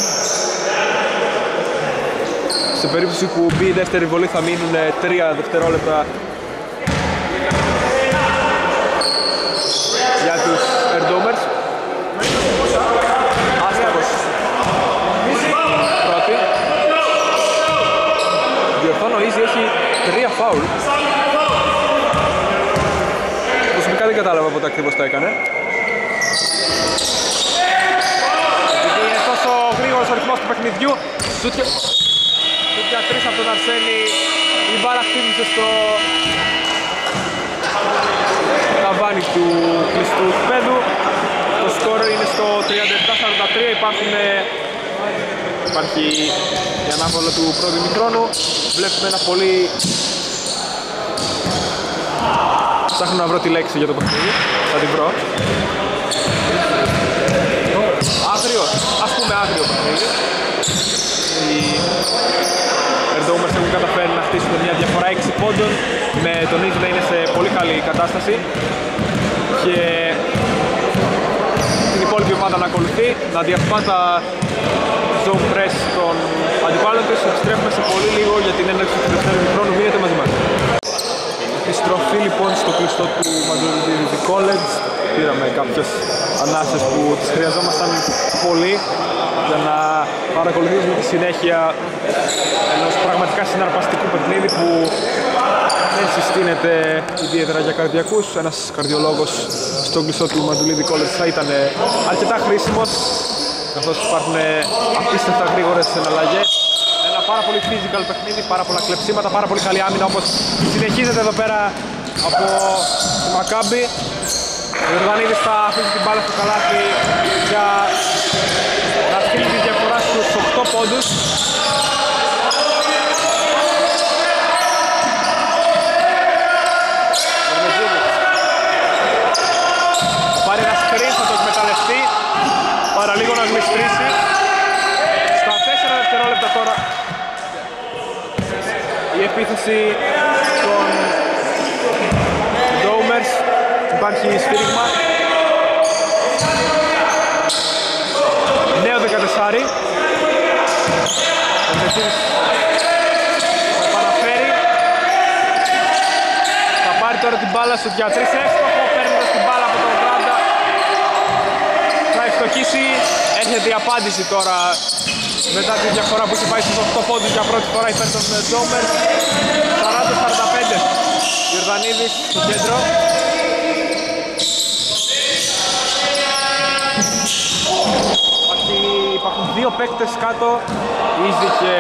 Σε περίπτωση που μπει η δεύτερη βολή θα μείνουν 3 δευτερόλεπτα για τους Erdomers. Άστοχος. Πρώτη. Διορθώνω, ο Easy έχει τρία φάουλ. Προσωπικά δεν κατάλαβα πότε ακριβώς τα έκανε. Επειδή είναι τόσο γρήγορος ο ρυθμός του παιχνιδιού, σουτ και... σουτ για τρεις από τον Αρσένη, η μπάλα χτύπησε στο ταβάνι του κλειστού γηπέδου. Το σκορ είναι στο 37-43, υπάρχουν Υπάρχει η ανάβολα του πρώτου ημιχρόνου. Βλέπουμε ένα πολύ... Ψάχνω να βρω τη λέξη για το παιχνίδι. Θα την βρω. Άγριο. Ας πούμε άγριο παιχνίδι. Οι Ερντόμερς έχουν καταφέρει να χτίσουν μια διαφορά 6 πόντων με τον Ίζη να είναι σε πολύ καλή κατάσταση και την υπόλοιπη ομάδα να ακολουθεί, να διασπά τα zone press των αντιπάλων της. Επιστρέφουμε σε πολύ λίγο για την έναρξη του δεύτερου χρόνου. Μείνετε μαζί μας. Επιστροφή λοιπόν στο κλειστό του Madrid College. Πήραμε κάποιες ανάσες που τις χρειαζόμασταν πολύ για να παρακολουθήσουμε τη συνέχεια ενός πραγματικά συναρπαστικού παιχνίδι που δεν συστήνεται ιδιαίτερα για καρδιακούς. Ένας καρδιολόγος στο κλειστό του Μαντουλίδη College θα ήταν αρκετά χρήσιμος καθώς υπάρχουν απίστευτα γρήγορες εναλλαγές. Ένα πάρα πολύ physical παιχνίδι, πάρα πολλά κλεψίματα, πάρα πολύ καλή άμυνα όπως συνεχίζεται εδώ πέρα από τη Μακάμπη. Ο Ιορδανίδης θα αφήσει την μπάλα στο καλάθι για να στείλει τη διαφορά στους 8 πόντους. Θα πάρει ένα screen, θα το εκμεταλλευτεί παραλίγο να γλιστρήσει. Στα 4 δευτερόλεπτα τώρα η επίθεση των Domers υπάρχει σφύριγμα. Νέο 14. Ο Μεσίνης θα επαναφέρει. Θα πάρει τώρα την μπάλα στο για 3 εύστοχο, παίρνοντας την μπάλα από τον Γκράντα. Θα ευστοχίσει, έρχεται η απάντηση τώρα μετά τη διαφορά που έχει πάει στους 8 πόντους για πρώτη φορά υπέρ των Domers. 40-45. Ιορδανίδης στο κέντρο. Υπάρχει, υπάρχουν δύο παίκτες κάτω, Easy και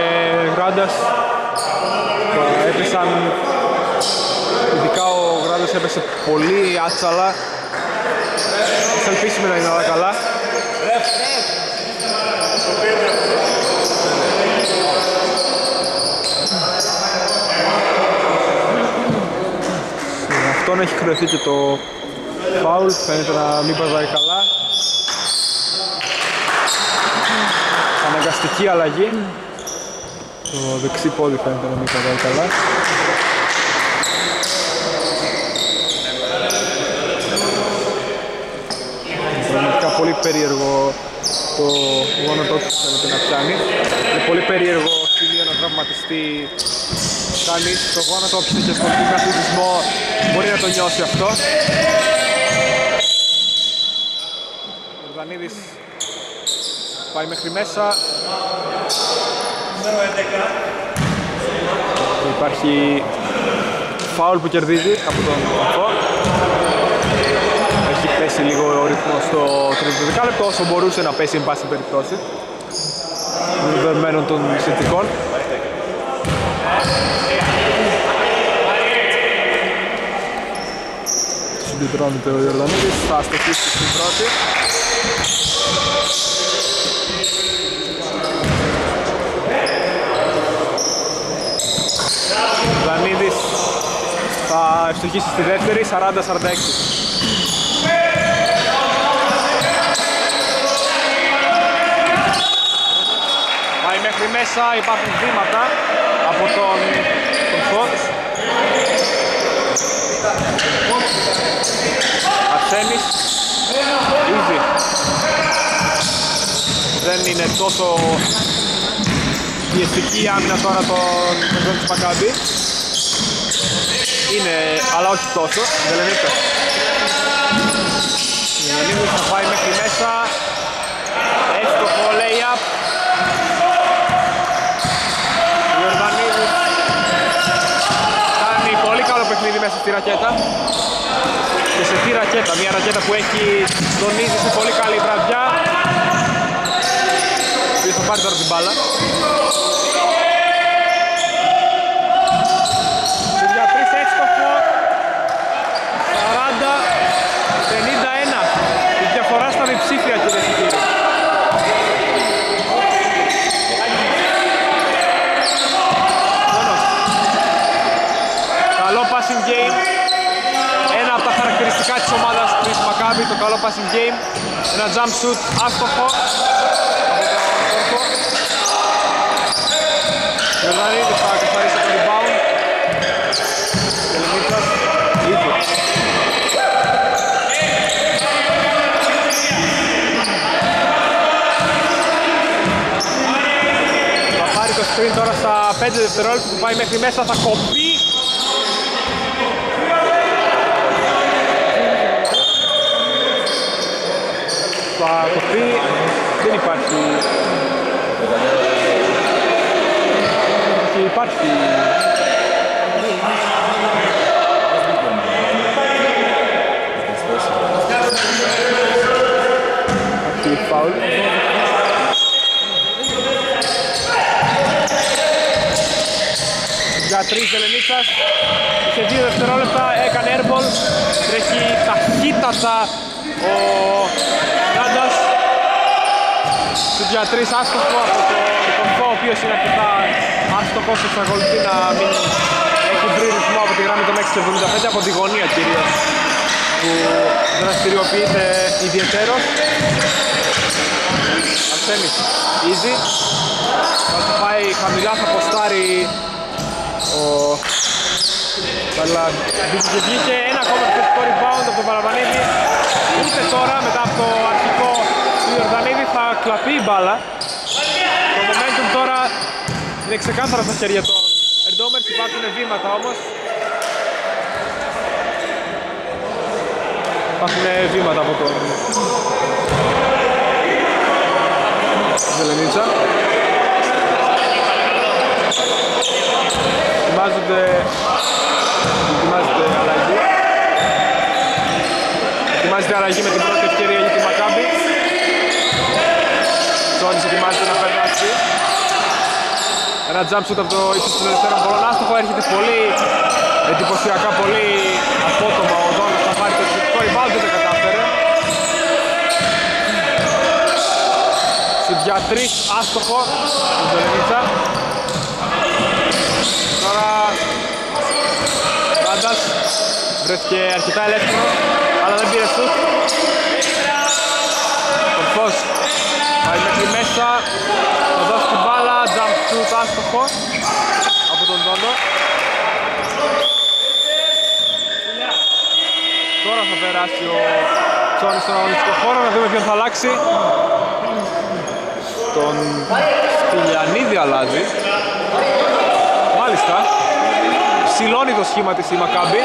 Γράντας. Ε, Έπεσαν, ειδικά ο Γράντας έπεσε πολύ άτσαλα. Θα ελπίσουμε να είναι όλα καλά. Αυτόν έχει χρεωθεί και το φάουλ, φαίνεται να μην πατάει καλά. Αναγκαστική αλλαγή. Το δεξί πόδι φαίνεται να μην πατάει καλά. Πραγματικά πολύ περίεργο το γόνατό του φαίνεται να πιάνει. Είναι πολύ περίεργο σημείο να τραυματιστεί Κανείς στο γόνατο, όποιος έχει ασχοληθεί με αθλητισμό μπορεί να το νιώσει αυτό. Ο Ιορδανίδης πάει μέχρι μέσα. Νούμερο 11. Υπάρχει φάουλ που κερδίζει από τον Παπό. Έχει πέσει λίγο ο ρυθμός στο τρίτο δεκάλεπτο όσο μπορούσε να πέσει εν πάση περιπτώσει. Δεδομένων των συνθηκών. Συγκεντρώνεται ο Ιορδανίδης, θα στοχίσει στην πρώτη. Ιορδανίδης θα ευστοχίσει στη δεύτερη, 40-46. Πάει μέχρι μέσα, υπάρχουν βήματα από τον, τον Φωτ. Αρσένης, Ήδη. Δεν είναι τόσο πιεστική η άμυνα τώρα των παιδιών της Μακάμπη. Είναι, αλλά όχι τόσο, Βελενίκα. Ιωαννίδης θα πάει μέχρι μέσα. Έστοχο lay-up. Ιορδανίδης κάνει πολύ καλό παιχνίδι μέσα στη ρακέτα. Και σε τι ρακέτα, μια ρακέτα που έχει δονίζει σε πολύ καλή βραδιά. Ποιος θα πάρει τώρα την μπάλα. Για τρεις έστοχο. 40-51. Η διαφορά στα διψήφια κύριε και κύριοι. Μόνος. Καλό passing game. Ένα από τα χαρακτηριστικά της ομάδας της Maccabi, το καλό passing game. Ένα jump shoot άστοχο από τον Κόρκο. Ιορδανίδης θα καθαρίσει το rebound. Τελεμίτσας, ήδη. Θα πάρει το screen τώρα στα 5 δευτερόλεπτα που πάει μέχρι μέσα, θα κοπεί. Θα κοπεί, δεν υπάρχει... Και υπάρχει... Υπάρχει φάουλ. Για τρεις Ελενίτσας. Σε δύο δευτερόλεπτα έκανε airball. Τρέχει ταχύτατα ο Γκάντας. Στους για τρεις άστοχο από τον Κονφό, ο οποίος είναι αρκετά άστοχος, εξακολουθεί να μην έχει βρει ρυθμό από τη γράμμη των 6.75 από τη γωνία κυρίως που δραστηριοποιείται ιδιαιτέρως. Αρσένης, easy. Θα πάει χαμηλά, θα ποστάρει ο αλλά βγήκε και βγήκε ένα ακόμα επιθετικό rebound από τον Παραβανίδη ούτε τώρα μετά από το αρχικό του Ιορδανίδη θα κλαπεί η μπάλα. Το momentum τώρα είναι ξεκάθαρα στα χέρια των Ερντόμερς. Υπάρχουν βήματα όμως. Υπάρχουν βήματα από τον Ζελενίτσα. Ετοιμάζονται ετοιμάζεται αλλαγή. Ετοιμάζεται αλλαγή με την πρώτη ευκαιρία για τη Μακάμπη Τζόνις ετοιμάζεται να περάσει. Ένα jump shoot από το ύψος των αριστερών πολλών άστοχο έρχεται πολύ εντυπωσιακά πολύ απότομα ο Δόνος θα πάρει το εξαιρετικό rebound δεν τα κατάφερε. Σουτ για τρεις άστοχο τον Ζελενίτσα Τώρα Πάντας βρέθηκε αρκετά ελεύθερο αλλά δεν πήρε σουτ. Τον Φως πάει μέχρι μέσα. Θα δώσει την μπάλα jump shoot άστοχο από τον Δόντο Τώρα θα περάσει ο Τσόνης στον αγωνιστικό χώρο να δούμε ποιον θα αλλάξει. Τον Στυλιανίδη αλλάζει. Μάλιστα. Ψηλώνει το σχήμα της η Μακάμπη.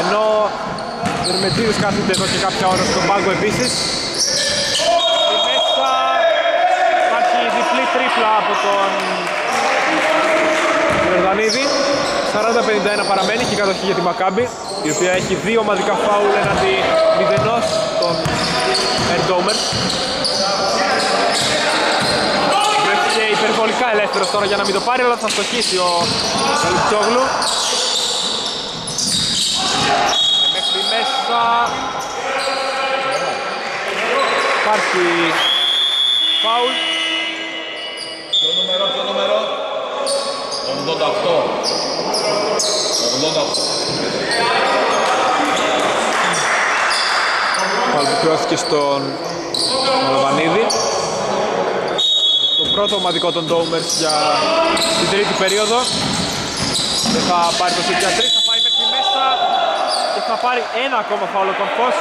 Ενώ ο Δερμετζίδης κάθεται εδώ και κάποια ώρα στον πάγκο επίσης. Στη μέσα υπάρχει διπλή τρίπλα από τον Ιορδανίδη. 40-51 παραμένει και η κατοχή για τη Μακάμπη η οποία έχει δύο ομαδικά φάουλ έναντι μηδενός των Ερντόμερς. Βρέθηκε υπερβολικά ελεύθερος τώρα για να μην το πάρει αλλά θα στοχίσει ο Καλυψόγλου. Μέχρι μέσα υπάρχει φάουλ. Ποιο νούμερο, ποιο νούμερο. 88. 88. Φάουλ που χρεώθηκε στον Λαβανίδη. Το πρώτο ομαδικό των Ντόμερς για την τρίτη περίοδο. Δεν θα πάρει το σουτ για τρεις, θα πάει μέχρι μέσα και θα πάρει ένα ακόμα φάουλ ο Κορφός.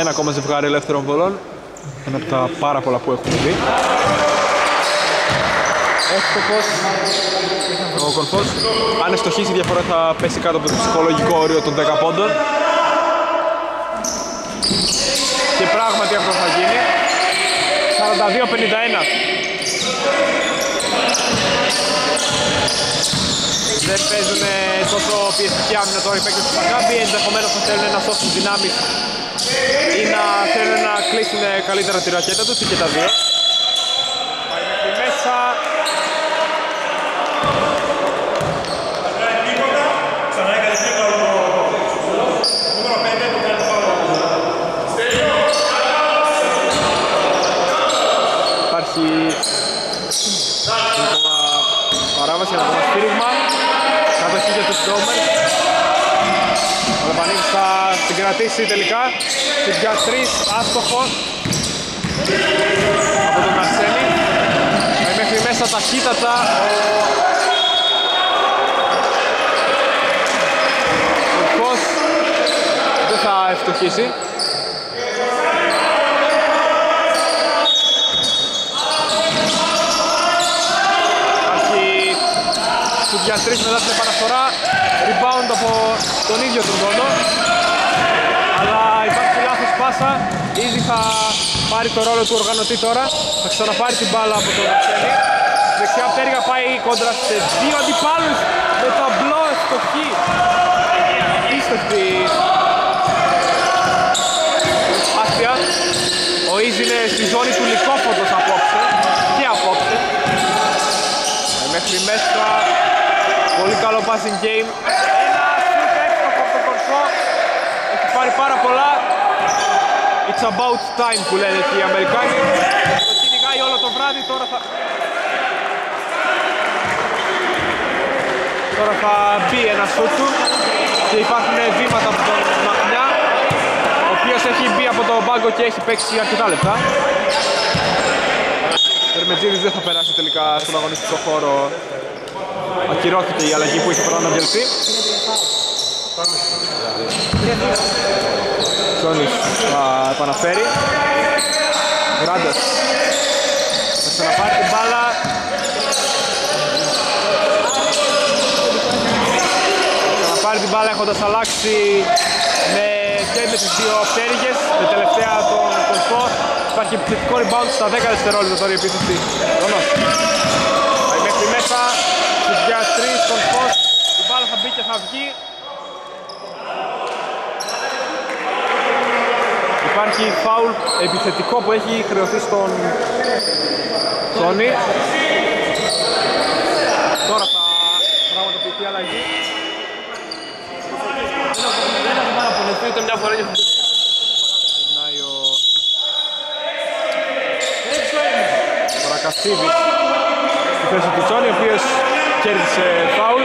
Ένα ακόμα ζευγάρι ελεύθερων βολών. Ένα από τα πάρα πολλά που έχουμε δει. Εύστοχος ο Κορφός. Αν εστοχίσει η διαφορά θα πέσει κάτω από το ψυχολογικό όριο των 10 πόντων. Και πράγματι αυτό θα γίνει. 42-51. Δεν παίζουν τόσο πιεστική άμυνα τώρα οι παίκτες του Μακάμπη, ενδεχομένως θα θέλουν να σώσουν δυνάμεις ή να θέλουν να κλείσουν καλύτερα τη ρακέτα τους ή και τα δύο. Πάει μέχρι μέσα. Ξανά έκανε τίποτα το νούμερο 5 που κάνει φάουλ. Υπάρχει ακόμα παράβαση, ένα ακόμα σφύριγμα. Κατοχή για τους Ντόμερς. Ο Λεπανίδης θα την κρατήσει τελικά. Στην για τρεις, άστοχος. Από τον Αρσένη. Πάει μέχρι μέσα ταχύτατα ο Φως δεν θα ευστοχίσει. Υπάρχει στους για τρεις μετά την επαναφορά rebound από τον ίδιο τον Δόνο αλλά υπάρχει λάθος πάσα. Ήδη θα πάρει το ρόλο του οργανωτή τώρα. Θα ξαναπάρει την μπάλα από τον Αρσένη δεξιά πτέρυγα πάει κόντρα σε δύο αντιπάλους με ταμπλό ευστοχή απίστευτη προσπάθεια. Ο Ιζ είναι στη ζώνη του λικόφωτος απόψε. Και απόψε. Ε, μέχρι μέσα. Πολύ καλό passing game ένα σουτ έξω από τον κορφό έχει πάρει πάρα πολλά. It's about time που λένε και οι Αμερικάνοι. Το κυνηγάει όλο το βράδυ τώρα θα τώρα θα μπει ένα σουτ του και υπάρχουν βήματα από τον Μαχνιά ο οποίος έχει μπει από τον πάγκο και έχει παίξει αρκετά λεπτά. Ερμετζίδης δεν θα περάσει τελικά στον αγωνιστικό χώρο. Ακυρώθηκε η αλλαγή που είχε πρώτα να διαλυθεί Σόνης θα επαναφέρει. Γκράντας θα ξαναπάρει την μπάλα. Θα ξαναπάρει την μπάλα έχοντας αλλάξει με και με τις δύο πτέρυγες. Με τελευταία τον κολφό. Υπάρχει επιθετικό rebound στα 10 δευτερόλεπτα τώρα η επίθεση. Ρόνος πάει μέχρι μέσα. Στους για 3 τον Φως η μπάλα θα μπει και θα βγει Υπάρχει φάουλ επιθετικό που έχει χρεωθεί στον Τόνι. Τώρα θα πραγματοποιηθεί αλλαγή. Ούτε μια φορά για Περνάει ο ο Ρακασίδης στη θέση του Τσόνι, ο οποίος κέρδισε φάουλ.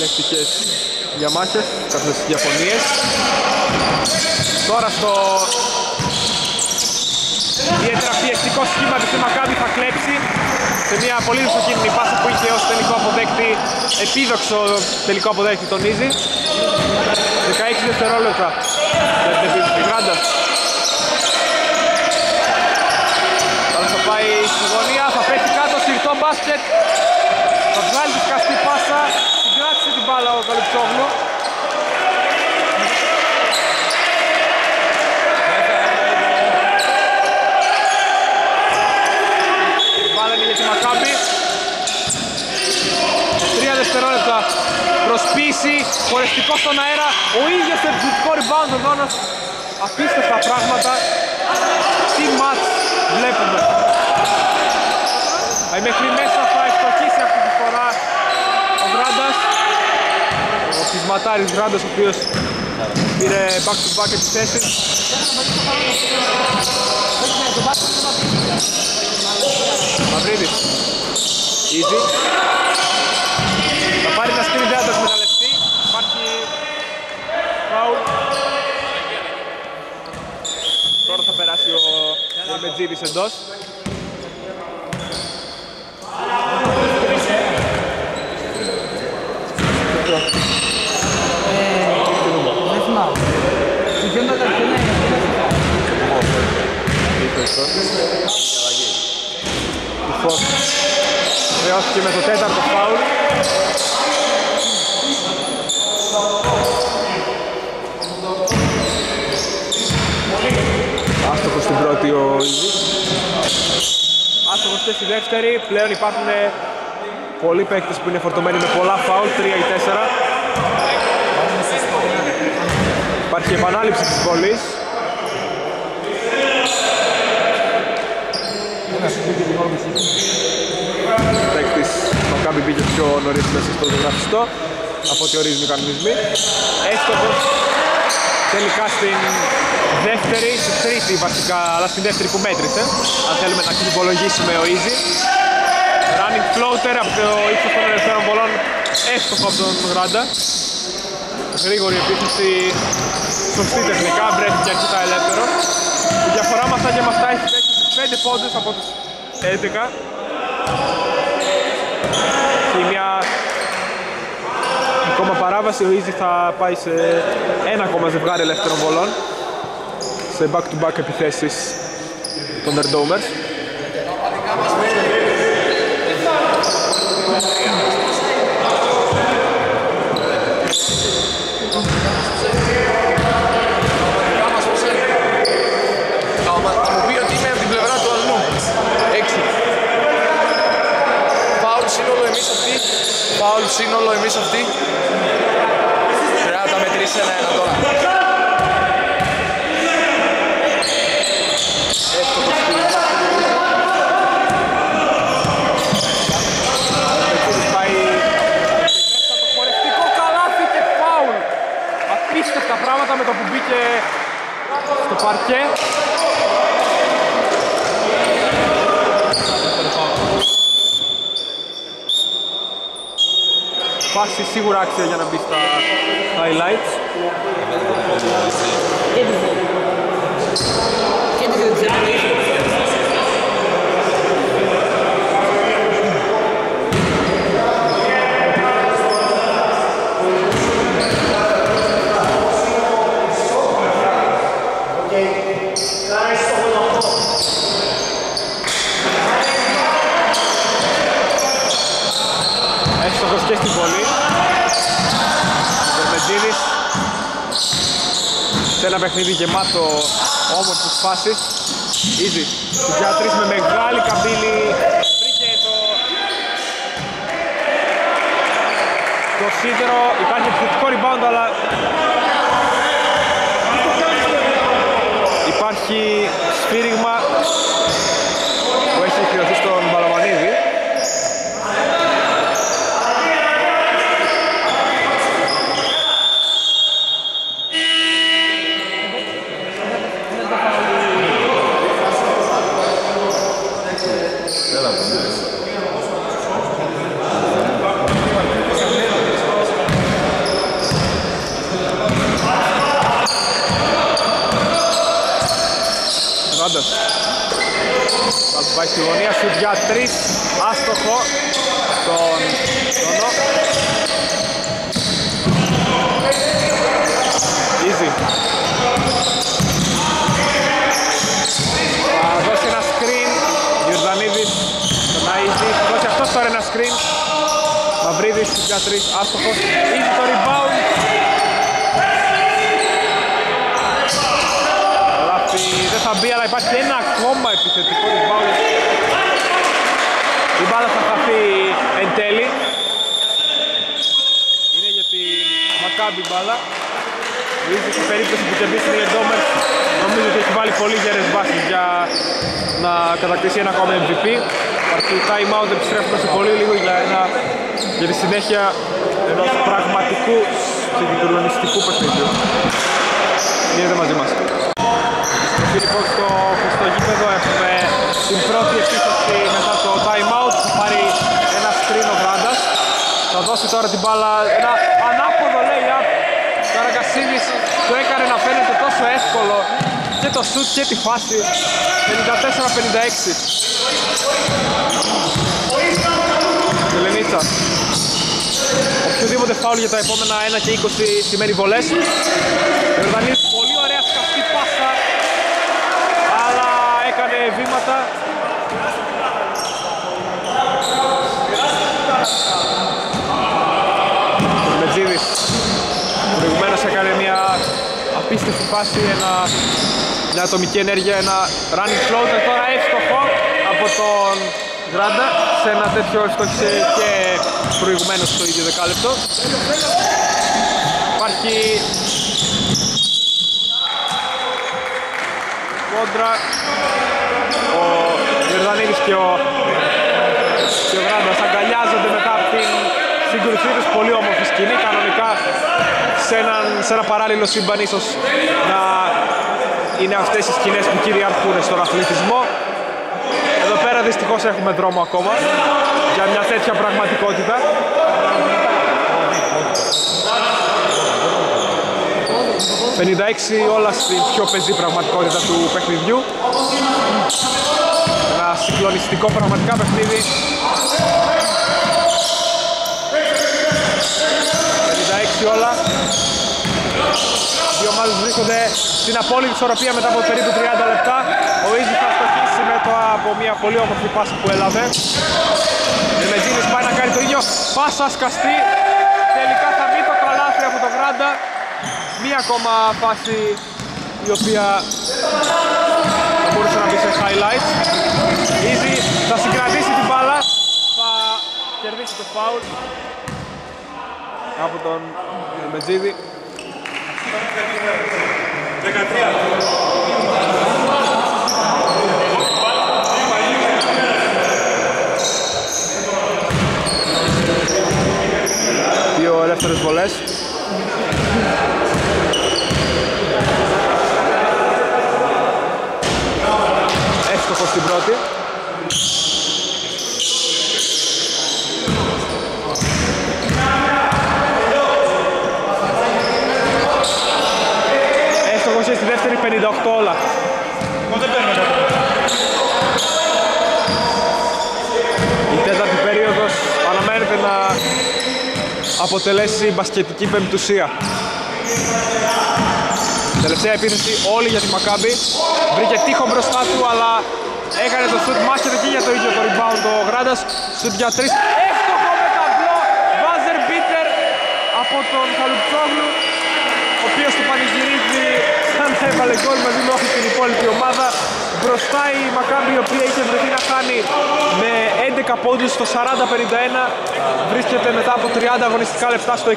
Λεκτικές διαμάχες, κάποιες διαφωνίες. Τώρα στο ιδιαίτερα πιεστικό σχήμα της Μακάμπη θα κλέψει σε μια πολύ ρηψοκίνητη πάσα που είχε ως τελικό αποδέκτη, επίδοξο τελικό αποδέκτη τον Ίζη. 16 δευτερόλεπτα για την επίθεση της Γράντας. Τώρα θα πάει στη γωνία, θα πέσει κάτω, συρτό μπάσκετ. Θα βγάλει τη σκαστή πάσα, την κράτησε την μπάλα ο Καλυψόγλου. Μπάλα είναι για τη Μακάμπη. Τρία δευτερόλεπτα προσπίση, χωρεστικό στον αέρα, ο ίδιος σε επιθετικό rebound ο Δόνας. Απίστευτα πράγματα. Τι μάτς βλέπουμε. Ε, μέχρι μέσα θα ευστοχίσει αυτή τη φορά ο Γκράντας. Ο πεισματάρης Γκράντας ο οποίος πήρε back to back επιθέσεις. Μαυρίδης. Easy. Θα πάρει ένα σκριν δεν θα το εκμεταλλευτεί. Υπάρχει φάουλ. Τώρα θα περάσει ο Δερμετζίδης εντός. Δεν θυμάμαι. Ποιο μετά ποιο είναι. Λοιπόν, χρεώθηκε με το τέταρτο φάουλ. Άστοχος στην πρώτη ο Ιζής. Άστοχος και στη δεύτερη. Πλέον υπάρχουν πολλοί παίκτες που είναι φορτωμένοι με πολλά φάουλ, 3 ή 4. Υπάρχει επανάληψη της βολής. Παίκτης Μακάμπι μπήκε πιο νωρίς μέσα στο ζωγραφιστό από ό,τι ορίζουν οι κανονισμοί. Έστοχος τελικά στην δεύτερη, στη τρίτη βασικά, αλλά στην δεύτερη που μέτρησε. Αν θέλουμε να υπολογίσουμε ο Easy. Running floater από το ύψος των ελευθέρων βολών, έστοχο από τον Γράντα. Γρήγορη επίθεση, σωστή τεχνικά, βρέθηκε αρκετά ελεύθερο. Η διαφορά μας θα και μας φτάσει στους 5 πόντους από τους 11 και μια ακόμα παράβαση. Ο Easy θα πάει σε ένα ακόμα ζευγάρι ελεύθερων βολών. Σε back-to-back επιθέσεις των Nerdomers Θα μου πει ότι είμαι από την πλευρά του αλλού. Έξι. Φάουλ σύνολο εμείς αυτοί. Φάουλ σύνολο εμείς αυτοί. Πρέπει να τα μετρήσει ένα-ένα τώρα. Εύστοχος στην Μετσίδης πάει μέσα το χορευτικό καλάθι και φάουλ απίστευτα πράγματα με το που μπήκε στο παρκέ Φάση σίγουρα άξια για να μπει στα highlights Και τη δύο. Και τη δύο της Εύστοχος και στην βολή. Δερμεντίδης σε ένα παιχνίδι γεμάτο όμορφες φάσεις. Easy. Τους για τρεις με μεγάλη καμπύλη. Βρήκε το... Το σίδερο. Υπάρχει επιθετικό rebound αλλά... Υπάρχει σφύριγμα που έχει χρειωθεί στον Παλαμανίδη. Πάλι πάει στη γωνία, σουτ για τρεις, άστοχο τον Τόνο. Easy. Θα δώσει ένα screen, Γιουρδανίδης στον Αΐζη, θα δώσει αυτός τώρα ένα screen. Μαυρίδης για τρεις, άστοχος, Easy το rebound. Λάφη δεν θα μπει, αλλά υπάρχει ένα ακόμα επιθετικό rebound. Η μπάλα θα χαθεί εν τέλει. Είναι για τη Μακάμπι μπάλα. Ο ίδιος στην περίπτωση που κερδίσει την Ερντόμερ νομίζω ότι έχει βάλει πολύ γερές βάσεις για να κατακτήσει ένα ακόμα MVP. Υπάρχει time out, επιστρέφουμε σε πολύ λίγο για, ένα, για τη συνέχεια ενός πραγματικού συγκεκριμενιστικού παιχνιδιού. Μείνετε μαζί μας. Επιστροφή λοιπόν στο, στο γήπεδο έχουμε την πρώτη επίθεση μετά το time out. Θα πάρει ένα screen ο Γράντας. Θα δώσει τώρα την μπάλα, ένα ανάποδο λέει up. Καραγκασίδης το έκανε να φαίνεται τόσο εύκολο και το shoot και τη φάση 54-56 Τελενίτσα Οποιοδήποτε φάουλ για τα επόμενα 1 και 20 σημαίνει βολές. Ιορδανής πολύ ωραία σκαφτή πάσα αλλά έκανε βήματα. Μετζίδης προηγουμένως έκανε μια απίστευτη φάση, ένα, μια ατομική ενέργεια, ένα running floater. Τώρα εύστοχο από τον Γκράντα σε ένα τέτοιο εύστοχησε και προηγουμένως στο ίδιο δεκάλεπτο. Υπάρχει κόντρα ο Γερδανίδης και ο, και ο Γράντας αγκαλιάζονται μετά από την σύγκρουσή τους. Πολύ όμορφη σκηνή. Κανονικά σε, έναν, σε ένα παράλληλο σύμπαν ίσως να είναι αυτές οι σκηνές που κυριαρχούν στον αθλητισμό. εδώ πέρα δυστυχώς έχουμε δρόμο ακόμα για μια τέτοια πραγματικότητα. 56 όλα στην πιο πεζή πραγματικότητα του παιχνιδιού. Ένα συγκλονιστικό πραγματικά παιχνίδι. 56 όλα. Δύο ομάδες βρίσκονται στην απόλυτη ισορροπία μετά από περίπου 30 λεπτά. Ο Ίζη θα στοχίσει μετά από μια πολύ όμορφη πάσα που έλαβε. Ο Μετζίνης πάει να κάνει το ίδιο. Πάσα σκαστή. Τελικά θα μπει το καλάθι από το Γράντα. Μία ακόμα φάση η οποία θα μπορούσε να μπει σε highlights. Ίζη θα συγκρατήσει την μπάλα. Θα κερδίσει το φάουλ από τον Μετζίδη. 13. Δύο ελεύθερες βολές. Εύστοχος στην πρώτη. Εύστοχος στη δεύτερη 58 όλα. Εγώ δεν παίρνω κάτι. Η τέταρτη περίοδος αναμένεται να αποτελέσει μπασκετική πεμπτουσία. Τελευταία επίθεση όλη για τη Μακάμπη. Βρήκε τείχο μπροστά του, αλλά έκανε το σουτ μάχεται και για το ίδιο το rebound ο Γράντας. Σουτ για τρεις. Εύστοχο με ταμπλό. Βάζερ μπίτερ από τον Καλουψόγλου, ο οποίος του πανηγυρίζει σαν θα έβαλε γκολ μαζί με όχι την υπόλοιπη ομάδα. Μπροστά η Μακάμπη η οποία είχε βρεθεί να χάνει με 11 πόντους στο 40-51 βρίσκεται μετά από 30 αγωνιστικά λεπτά στο 61-58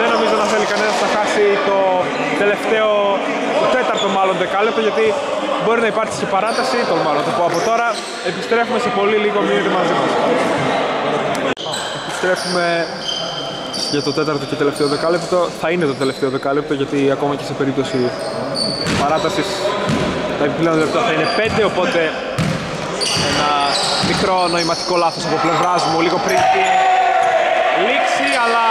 δεν νομίζω να θέλει κανένας να χάσει το τελευταίο, το τέταρτο μάλλον δεκάλεπτο γιατί μπορεί να υπάρξει και παράταση, τολμάω να το πω από τώρα. Επιστρέφουμε σε πολύ λίγο, μείνετε μαζί μας. Επιστρέφουμε για το τέταρτο και τελευταίο δεκάλεπτο. Θα είναι το τελευταίο δεκάλεπτο γιατί ακόμα και σε περίπτωση παράτασης τα επιπλέον λεπτά θα είναι 5 οπότε ένα μικρό νοηματικό λάθος από πλευράς μου λίγο πριν την λήξη αλλά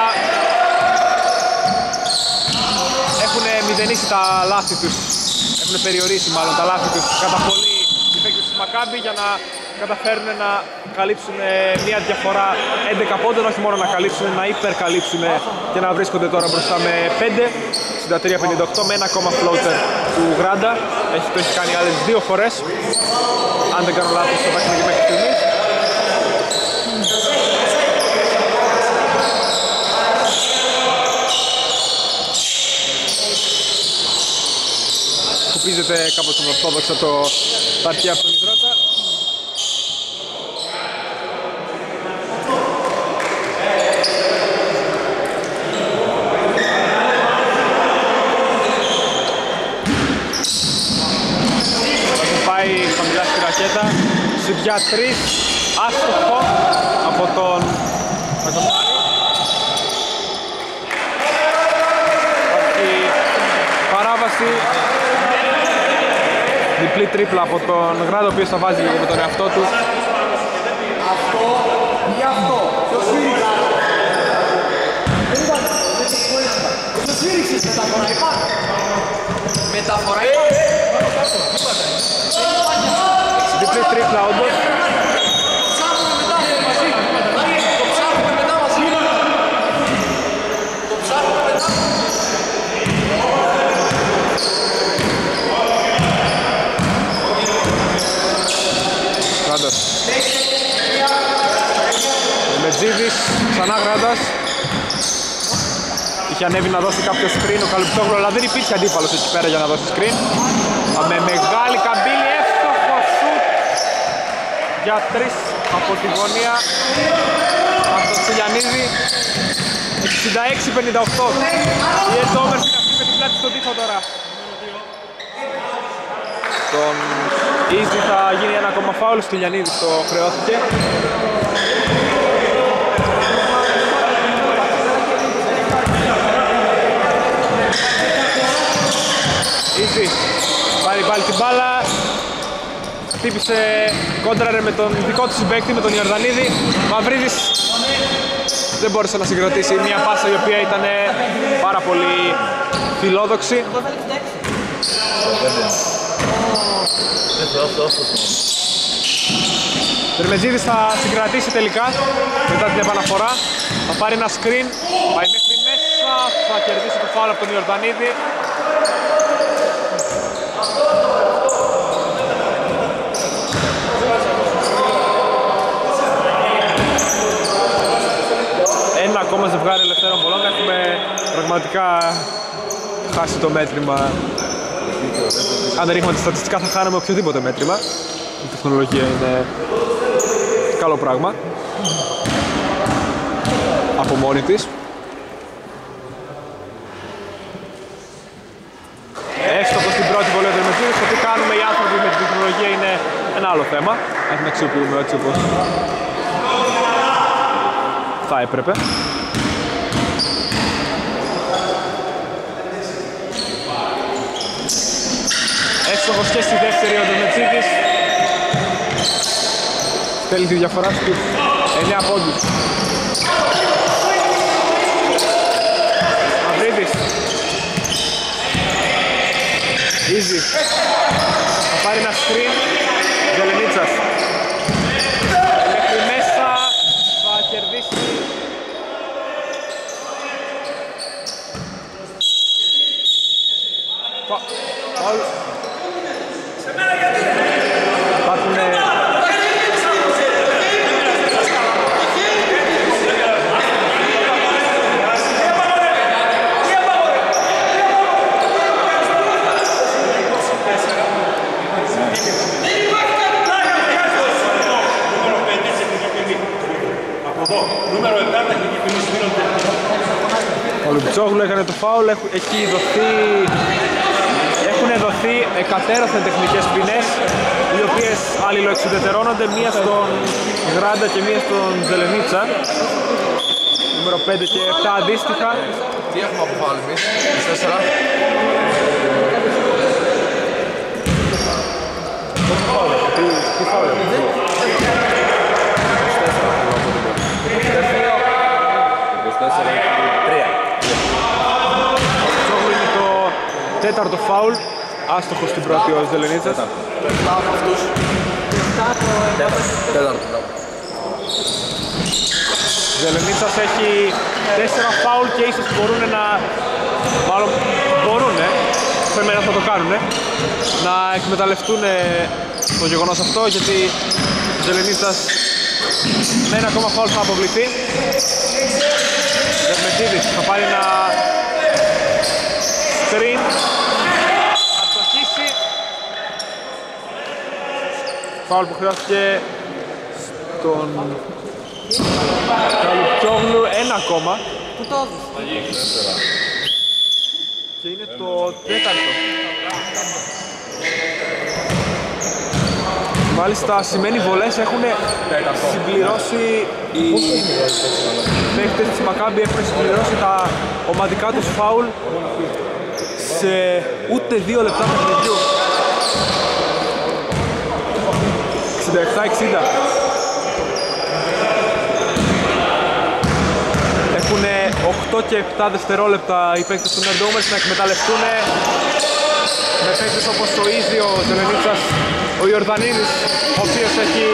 έχουν μηδενίσει τα λάθη τους έχουν περιορίσει μάλλον τα λάθη τους κατά πολύ οι παίκτες της Μακάμπη για να καταφέρουν να καλύψουν ε, μια διαφορά 11 πόντων, όχι μόνο να καλύψουν, να υπερκαλύψουν και να βρίσκονται τώρα μπροστά με 5 63-58 με ένα ακόμα floater του Γράντα. Έχει, το έχει κάνει άλλες δύο φορές. Αν δεν κάνω λάθος στο παιχνίδι μέχρι στιγμής. Σκουπίζεται κάπως ορθόδοξα το παρκέ από τον Ιδρώτα πάει χαμηλά στη ρακέτα Σουτ για 3 άστοχο από τον Παγκοσάρη Υπάρχει παράβαση. Διπλή τρίπλα από τον Γράδο ο οποίος θα βάζει λίγο με τον εαυτό του. Αυτό. Ή αυτό. Ποιος σφύριξε. Ποιος σφύριξε μεταφορά. Υπάρχει. Μεταφορά υπάρχει. Διπλή τρίπλα όντως Το ψάχνουμε μετά μαζί. Το ψάχνουμε μετά μαζί. Το ψάχνουμε μετά. Γράντας Μετζίδης, ξανά Γράντας Είχε ανέβει να δώσει κάποιο screen ο Καλουψόγλου αλλά δεν υπήρχε αντίπαλος εκεί πέρα για να δώσει screen με μεγάλη καμπύλη εύστοχο σουτ για τρεις από τη γωνία. Από τον Τσιλιανίδη 66-58 η Εντόμερς είναι αυτή με την πλάτη στον τοίχο τώρα. Τον Easy θα γίνει ένα ακόμα φάουλ, Στυλιανίδης το χρεώθηκε. Easy, πάρει πάλι την μπάλα. Χτύπησε κόντραρε με τον δικό του συμπέκτη, με τον Ιορδανίδη. Μαυρίδης δεν μπόρεσε να συγκροτήσει μια πάσα η οποία ήταν πάρα πολύ φιλόδοξη. Δερμετζίδης θα συγκρατήσει τελικά μετά την επαναφορά. Θα πάρει ένα screen, πάει μέχρι μέσα, θα κερδίσει το φάουλ από τον Ιορδανίδη. Ένα ακόμα ζευγάρι ελευθέρων πολλών. Έχουμε πραγματικά χάσει το μέτρημα αν δεν είχαμε τα στατιστικά θα χάναμε οποιοδήποτε μέτρημα. Η τεχνολογία είναι καλό πράγμα. Από μόνη της. Έστοχο στην πρώτη βολή του Μεσίνης, το τι κάνουμε οι άνθρωποι με την τεχνολογία είναι ένα άλλο θέμα. Αν την αξιοποιούμε έτσι όπως θα έπρεπε. Εύστοχος και στη δεύτερη ο Ντομετσίδης. Θέλει τη διαφορά του 9 πόντους. Μαυρίδης. Easy. Θα πάρει ένα screen. Ζελενίτσας. Μέχρι μέσα θα κερδίσει Φα- Φαουλ. Υπάρχουν Από εδώ, νούμερο 7 τα έχει κυκλοφορήσει μείνονται. Ο Λουμπτσόγλου έκανε το φάουλ, έχ- έχει δοθεί, έχουν δοθεί εκατέρωθεν τεχνικές ποινές οι οποίες αλληλοεξουδετερώνονται μία στον Γράντα και μία στον Ζελενίτσα νούμερο 5 και 7 αντίστοιχα. Τι έχουμε από φάουλ εμείς, 24. Τι, τι φάουλ είναι; 24, τέταρτο φάουλ άστοχος στην πρώτη ο Ζελενίτσας. Πετάμε αυτούς. Τέταρτο. μπράβο. Ζελενίτσας έχει τέσσερα φάουλ και ίσως μπορούν να... Μάλλον μπορούν, πρέπει να θα το κάνουν, να εκμεταλλευτούν το γεγονός αυτό γιατί ο Ζελενίτσας με ένα ακόμα φάουλ θα αποβληθεί. Δερμετίδης θα πάρει ένα screen, θα στοχίσει. Φάουλ που χρειάστηκε στον Καλουτσόγλου ένα ακόμα Πού το έδωσε. και είναι το τέταρτο. Μάλιστα σημαίνει βολές έχουν συμπληρώσει οι παίκτες της Μακάμπη έχουν συμπληρώσει τα ομαδικά τους φάουλ σε ούτε δύο λεπτά παιχνιδιού. 67-60. Έχουν 8 και 7 δευτερόλεπτα οι παίκτες του Νερντόμερς να εκμεταλλευτούν με παίκτες όπως ο Ίζη, ο Ζελενίτσας, ο Ιορδανίδης, ο οποίος έχει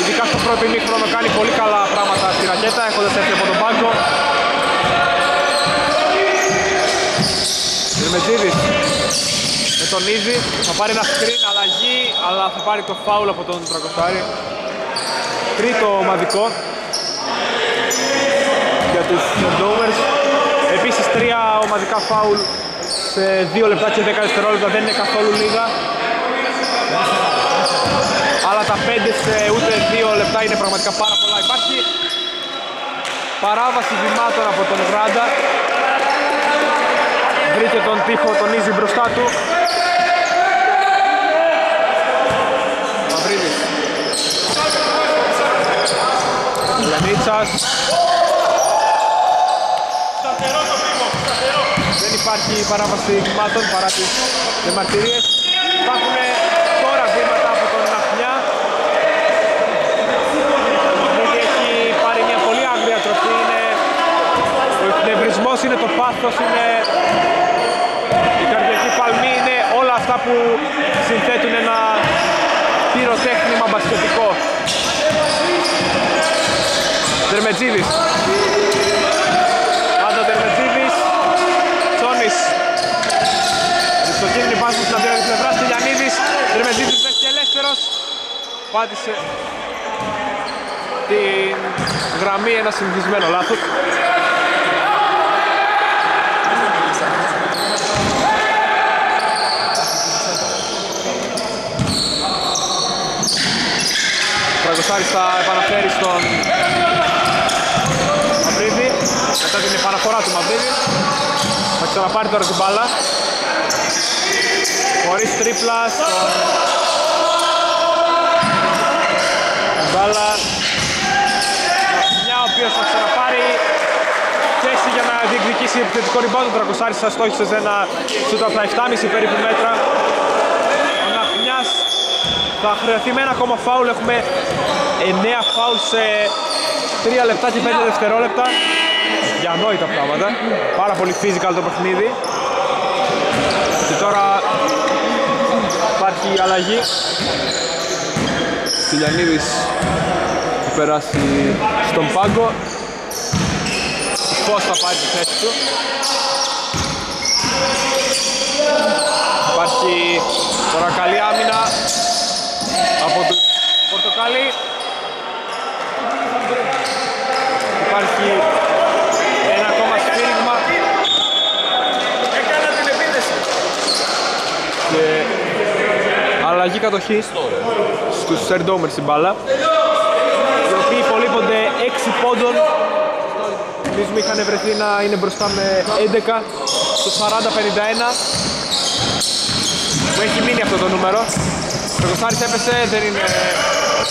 ειδικά στο πρώτο ημίχρονο κάνει πολύ καλά πράγματα στη ρακέτα έχοντας έρθει από τον πάγκο. Δερμετζίδης με τον Ίζη θα πάρει ένα screen, αλλαγή, αλλά θα πάρει το foul από τον Τρακοστάρη. Τρίτο ομαδικό για τους Turnovers. Επίσης τρία ομαδικά φάουλ σε 2 λεπτά και 10 δευτερόλεπτα δεν είναι καθόλου λίγα. Αλλά τα 5 σε ούτε 2 λεπτά είναι πραγματικά πάρα πολλά. Υπάρχει παράβαση βημάτων από τον Γράντα. Βρήκε τον τείχο, τον Ίζη μπροστά του. Μαυρίδης. Λενίτσας. Σταθερό το πίγο, σταθερό. Δεν υπάρχει παράβαση βημάτων παρά τις διαμαρτυρίες. Υπάρχουν τώρα βήματα από τον Ναχνιά. Γιατί έχει πάρει μια πολύ άγρια τροφή. Είναι... Ο εκνευρισμός είναι το πάθος, είναι η καρδιακή παλμή, είναι όλα αυτά που συνθέτουν ένα πυροτέχνημα μπασκετικό. Δερμετζίδης. Πάντα Δερμετζίδης. Τσόνης. Αριστοκίνη πάση στην αντίρα της πλευράς. Τηλιανίδης. Δερμετζίδης βρέθηκε ελεύθερος. Πάτησε την γραμμή ένα συνηθισμένο λάθος. Τραγκοσάρης θα επαναφέρει στον Μαυρίδη μετά την επαναφορά του Μαυρίδη θα ξαναπάρει τώρα την μπάλα. Χωρίς τρίπλα στον την μπάλα. Μαθηνιά ο οποίος θα ξαναπάρει. Θέση για να διεκδικήσει επιθετικό rebound. Ο Τραγκοσάρης θα στόχισε σε ένα σούτ από τα 7,5 περίπου μέτρα. Ο Ναχνιάς θα χρεωθεί με ένα ακόμα φάουλ. Έχουμε 9 φάουλ σε 3 λεπτά και 5 δευτερόλεπτα για ανόητα πράγματα. Πάρα πολύ physical το παιχνίδι. Και τώρα υπάρχει η αλλαγή. Τηλιανίδης θα περάσει στον πάγκο. Φως θα πάρει τη θέση του. Υπάρχει τώρα καλή άμυνα από το Πορτοκάλι. Υπάρχει ένα ακόμα σφύριγμα Έκανα την επίθεση. και αλλαγή κατοχής στους Σερντόμερς στην μπάλα. Οι οποίοι υπολείπονται 6 πόντων. Νομίζουμε είχαν βρεθεί να είναι μπροστά με 11 στο 40-51 που έχει μείνει αυτό το νούμερο. Ο Κωνστάρης έπεσε, δεν είναι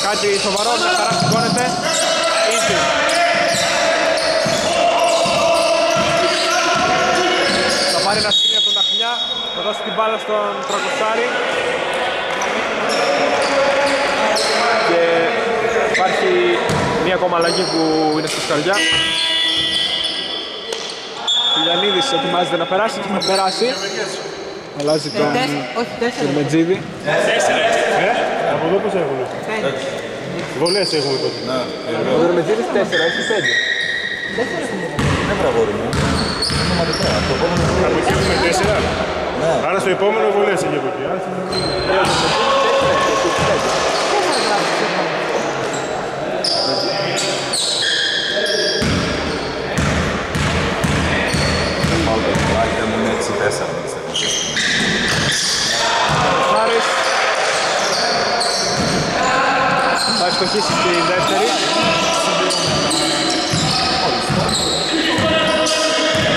κάτι σοβαρό, μια χαρά σηκώνεται. Easy. Θα πάρει ένα σκριν από τον Αχνιά, θα δώσει την μπάλα στον Τρακοσάρη και υπάρχει μία ακόμα αλλαγή που είναι στη σκαριά Φιλιανίδης ετοιμάζεται να περάσει και θα περάσει Αλλάζει τον Τέσσερα, όχι τέσσερα. Μετζίδη. Ε, από εδώ πώς έχουν. Πέντε. Βολές έχουμε τότε. Ο Δερμετζίδης 4, έχει 5. Από εκεί έχουμε τέσσερα. Άρα στο επόμενο βολές έχει από εκεί. Άρα σημαίνει- Χάρης. Θα ευστοχίσει στη δεύτερη.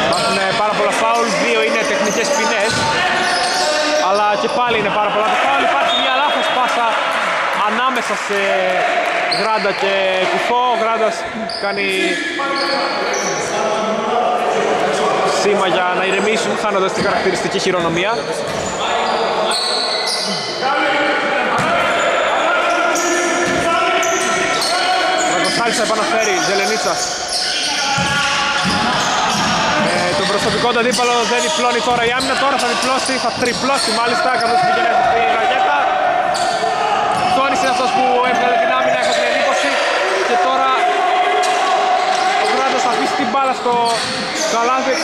Υπάρχουν πάρα πολλά φάουλ, δύο είναι τεχνικές ποινές. Αλλά και πάλι είναι πάρα πολλά τα φάουλ. Υπάρχει μια λάθος πάσα ανάμεσα σε Γράντα και Κουφό. Ο Γράντας κάνει σήμα για να ηρεμήσουν, χάνοντας την χαρακτηριστική χειρονομία. Ρακοσάλης θα επαναφέρει, Ζελενίτσας. Ε, τον προσωπικό του αντίπαλο δεν διπλώνει τώρα η άμυνα, τώρα θα διπλώσει, θα τριπλώσει μάλιστα καθώς πηγαίνει στη ρακέτα. Τόνις είναι αυτός που έβγαλε την άμυνα, έχω την εντύπωση. Και τώρα ο Γράντος θα αφήσει την μπάλα στο καλάθι 69-63.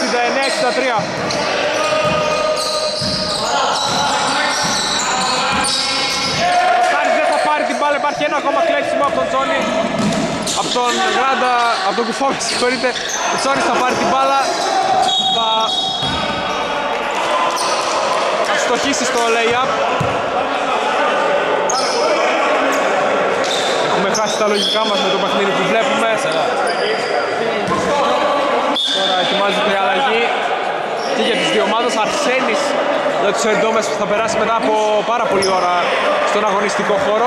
Κωνσταντάρης δεν θα πάρει την μπάλα, υπάρχει ένα ακόμα κλέψιμο από τον Τζόνι. Από τον Γράντα, από τον Κουφό, με συγχωρείτε. Ο Τζόνις θα πάρει την μπάλα. Θα... θα στοχίσει στο lay-up. Χάσει τα λογικά μας με το παιχνίδι που βλέπουμε. Τώρα ετοιμάζεται η αλλαγή και για τις δύο ομάδες. Αρσένης για τους Ερντόμες που θα περάσει μετά από πάρα πολλή ώρα στον αγωνιστικό χώρο.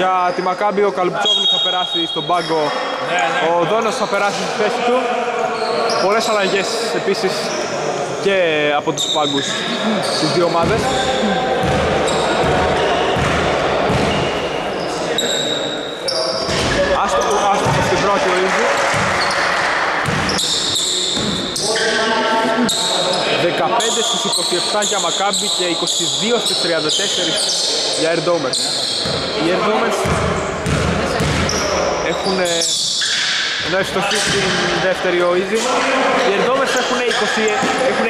Για τη Μακάμπη ο Καλουψόγλου θα περάσει στον πάγκο. Ο Δόνος θα περάσει στη θέση του. Πολλές αλλαγές επίσης και από τους πάγκους στις δύο ομάδες. Άστοχο, άστοχο στην πρώτη ο Ίζου. 15 στις 27 για Μακάμπι και 22 στις 34 για Ερντόμερς. Οι Ερντόμερς έχουν ενώ ευστοχή στην δεύτερη ο Ίζη. Οι Ερντόμερς έχουν, 20, έχουν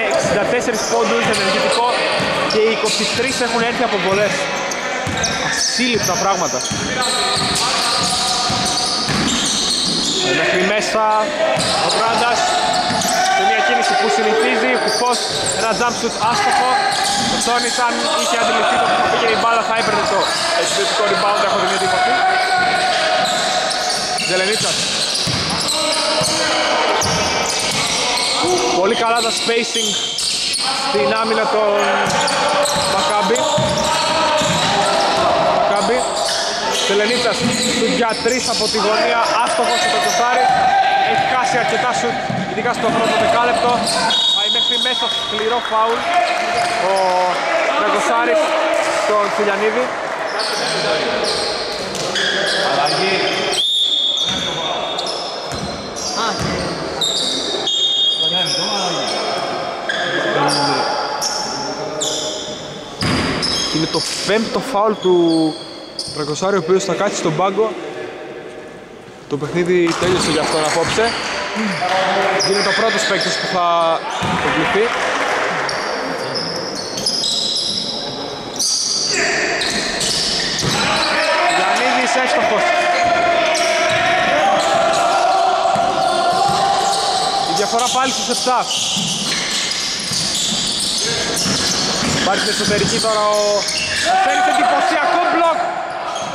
64 πόντους ενεργητικό και οι 23 έχουν έρθει από βολές. Ασύλληπτα πράγματα. Ε, Μέχρι μέσα ο Μπράντας σε μια κίνηση που συνηθίζει, ο Κουφός ένα jump shoot άστοχο. Ο Τόνις αν είχε αντιληφθεί το που θα πήγαινε η μπάλα θα έπαιρνε το εξαιρετικό rebound έχω την εντύπωση. Ζελενίτσας. Πολύ καλά τα spacing στην άμυνα των Μακάμπι. Μακάμπι. Ζελενίτσας του για τρεις από τη γωνία άστοχος στο κοσάρι έχει χάσει αρκετά σουτ ειδικά στο πρώτο δεκάλεπτο. Πάει μέχρι μέσα σκληρό φάουλ. Ο Ραγκοσάρης στον Φιλιανίδη Α, Και είναι το πέμπτο φάουλ του Ραγκοσάρη ο οποίος θα κάτσει στον πάγκο το παιχνίδι τέλειωσε για αυτόν απόψε. Είναι το πρώτος παίκτης που θα υποβληθεί Γιαννίδης έστοχος. Η διαφορά πάλι στους 7 Υπάρχει στην εσωτερική τώρα ο Ασένης εντυπωσιακό μπλοκ.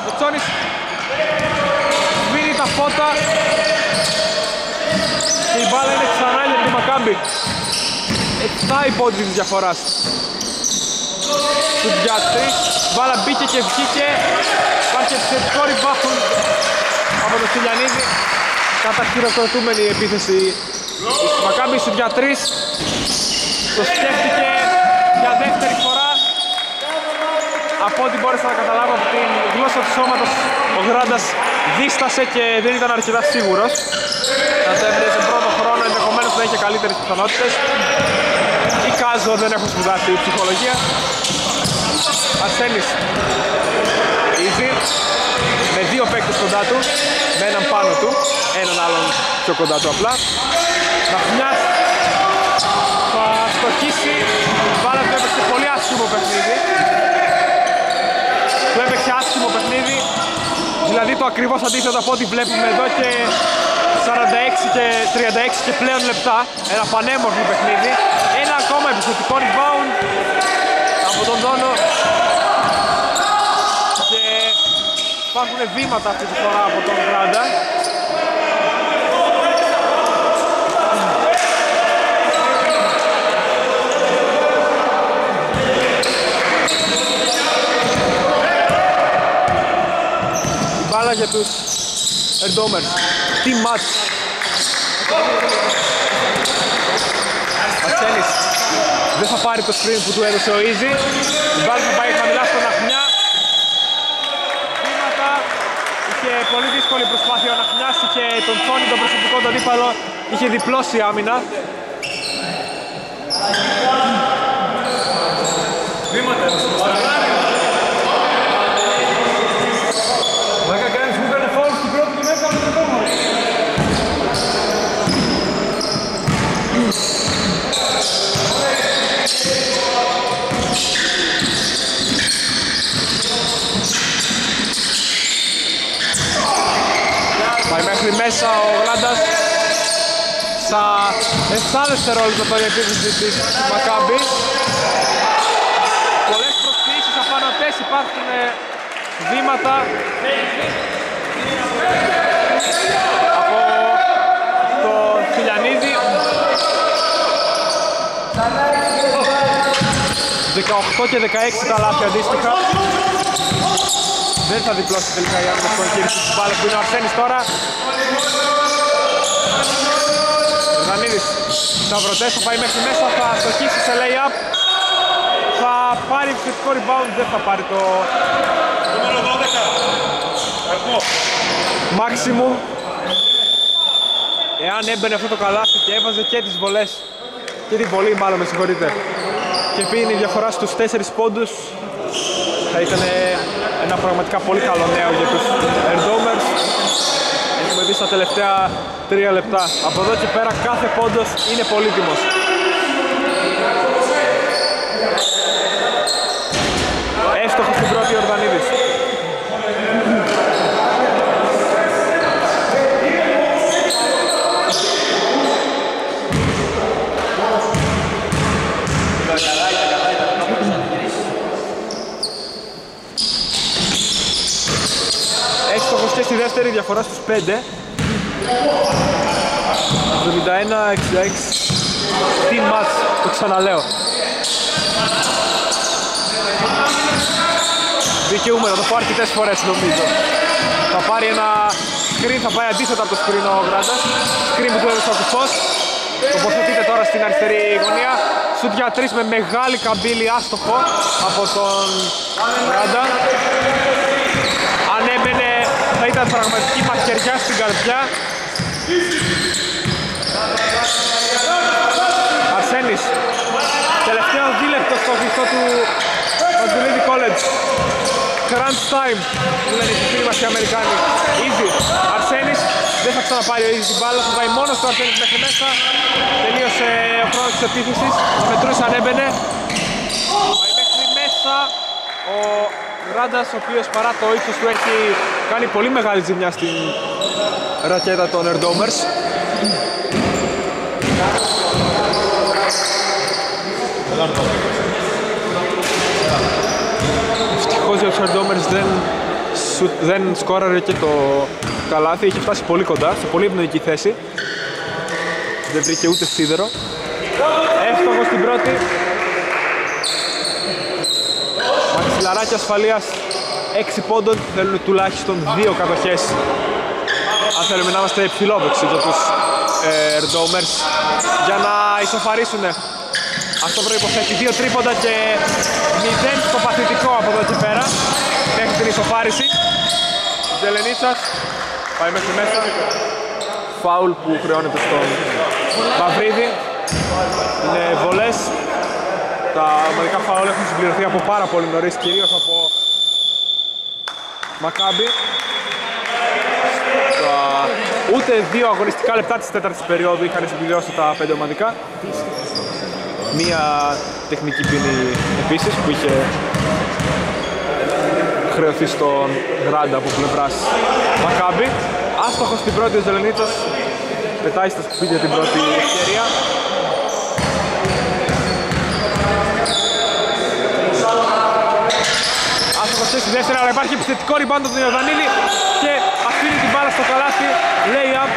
Ο Τσόνης σβήνει τα φώτα. Και η μπάλα είναι ξανά για τη Μακάμπη. 7 η πόντι της διαφοράς. Του για 3 μπάλα μπήκε και βγήκε. Υπάρχει επιθετικό rebound από τον Φιλιανίδη καταχειροκροτούμενη η επίθεση της Μακάμπης. Σου για 3 το σκέφτηκε για δεύτερη φορά από ό,τι μπόρεσα να καταλάβω από την γλώσσα του σώματος ο Γράντας δίστασε και δεν ήταν αρκετά σίγουρος. Θα το έβρε σε πρώτο χρόνο, ενδεχομένως να είχε καλύτερες πιθανότητες. Οι Κάζο δεν έχουν σπουδάσει η ψυχολογία. Αρσένης Easy με δύο παίκτες κοντά του, με έναν πάνω του, έναν άλλον πιο κοντά του απλά. Ναχνιάς θα στοχίσει, βάλα του έπαιξε πολύ άσχημο παιχνίδι. Του έπαιξε άσχημο παιχνίδι, δηλαδή το ακριβώς αντίθετο από ό,τι βλέπουμε εδώ και 46 και 36 και πλέον λεπτά. Ένα πανέμορφο παιχνίδι. Ένα ακόμα επιθετικό rebound από τον Δόνο. Και υπάρχουν βήματα αυτή τη φορά από τον Γράντα. Μπάλα για τους Ερντόμερς. Team match. Αρσένης δεν θα πάρει το screen που του έδωσε ο Easy. Η μπάλα θα πάει χαμηλά στον Αχνιά. Βήματα. Είχε πολύ δύσκολη προσπάθεια ο Αχνιάς. Είχε τον Τσόνι, τον προσωπικό του αντίπαλο. Είχε διπλώσει άμυνα. Βήματα, Μάκα κάνεις μου έκανε φάουλ στην πρώτη και μέσα από το κόμμα. Πάει μέχρι μέσα ο Γράντας στα 7 δευτερόλεπτα τώρα η επίθεση της Μακάμπη. Πολλές προσθήσεις απανωτές υπάρχουν ε, βήματα. Από το Φιλιανίδη 18 και 16 τα λάθη αντίστοιχα δεν θα διπλώσει τελικά η άμυνα στον κύριο της μπάλας που είναι ο Αρσένης τώρα Ζανίδης Σταυρωτές θα πάει μέχρι μέσα, θα στοχίσει σε lay-up θα πάρει επιθετικό rebound, δεν θα πάρει το Νούμερο 12. Καρπό. maximum εάν έμπαινε αυτό το καλάθι και έβαζε και τις βολές και την βολή μάλλον με συγχωρείτε και πήγαινε η διαφορά στους 4 πόντους θα ήταν ένα πραγματικά πολύ καλό νέο για τους Erdomers έχουμε δει στα τελευταία 3 λεπτά. Από εδώ και πέρα κάθε πόντος είναι πολύτιμος Έστοχος στην πρώτη Ορδανίδης Έστοχος και στη δεύτερη διαφορά στους 5 71-66 Team match, το ξαναλέω. Δικαιούμαι να το πω αρκετές φορές νομίζω. Θα πάρει ένα screen, θα πάει αντίθετα από το screen ο Γράντας. Screen που του έδωσε ο Κουφός. Τοποθετείται τώρα στην αριστερή γωνία. Σουτ για τρεις με μεγάλη καμπύλη άστοχο από τον Γράντα. Αν έμπαινε θα ήταν πραγματική μαχαιριά στην καρδιά. Αρσένης Τελευταίο δίλεπτο στο κλειστό του Παντουλίδη College. Crunch time που λένε οι φίλοι μας οι Αμερικάνοι. Easy. Αρσένης δεν θα ξαναπάρει ο Easy την μπάλα θα πάει μόνος του Αρσένης μέχρι μέσα. Τελείωσε ο χρόνος της επίθεσης. Θα μετρούσε αν έμπαινε Πάει μέχρι μέσα ο Ράντας ο οποίος παρά το ύψος του έχει κάνει πολύ μεγάλη ζημιά στην ρακέτα των Erdomers Ευτυχώς για τους Erdomers δεν, σου- δεν σκόραρε και το καλάθι, είχε φτάσει πολύ κοντά, σε πολύ ευνοϊκή θέση. Δεν βρήκε ούτε σίδερο. Εύστοχος στην πρώτη. Μαξιλαράκι ασφαλείας 6 πόντων, θέλουν τουλάχιστον 2 κατοχές. Αν θέλουμε να είμαστε φιλόδοξοι για τους ε, Erdomers για να ισοφαρίσουν Αυτό προϋποθέτει δύο τρίποντα και μηδέν στο παθητικό από εδώ και πέρα μέχρι την ισοφάριση. Τζελενίτσας πάει μέχρι μέσα. Φάουλ που χρεώνεται στον Παυρίδη. Είναι βολές. Τα ομαδικά φάουλ έχουν συμπληρωθεί από πάρα πολύ νωρίς, κυρίως από Μακάμπι. Στα ούτε δύο αγωνιστικά λεπτά της τέταρτης περίοδου είχαν συμπληρώσει τα πέντε ομαδικά. Μία τεχνική ποινή επίσης που είχε χρεωθεί στον Γράντα από πλευράς Μακάμπι. Άστοχος στην πρώτη ο Ζελενίτσος πετάει στα σκουπίδια την πρώτη ευκαιρία. Άστοχος και στη δεύτερη, αλλά υπάρχει επιθετικό rebound από τον Ιωδανίλη και αφήνει την μπάλα στο καλάθι, lay-up.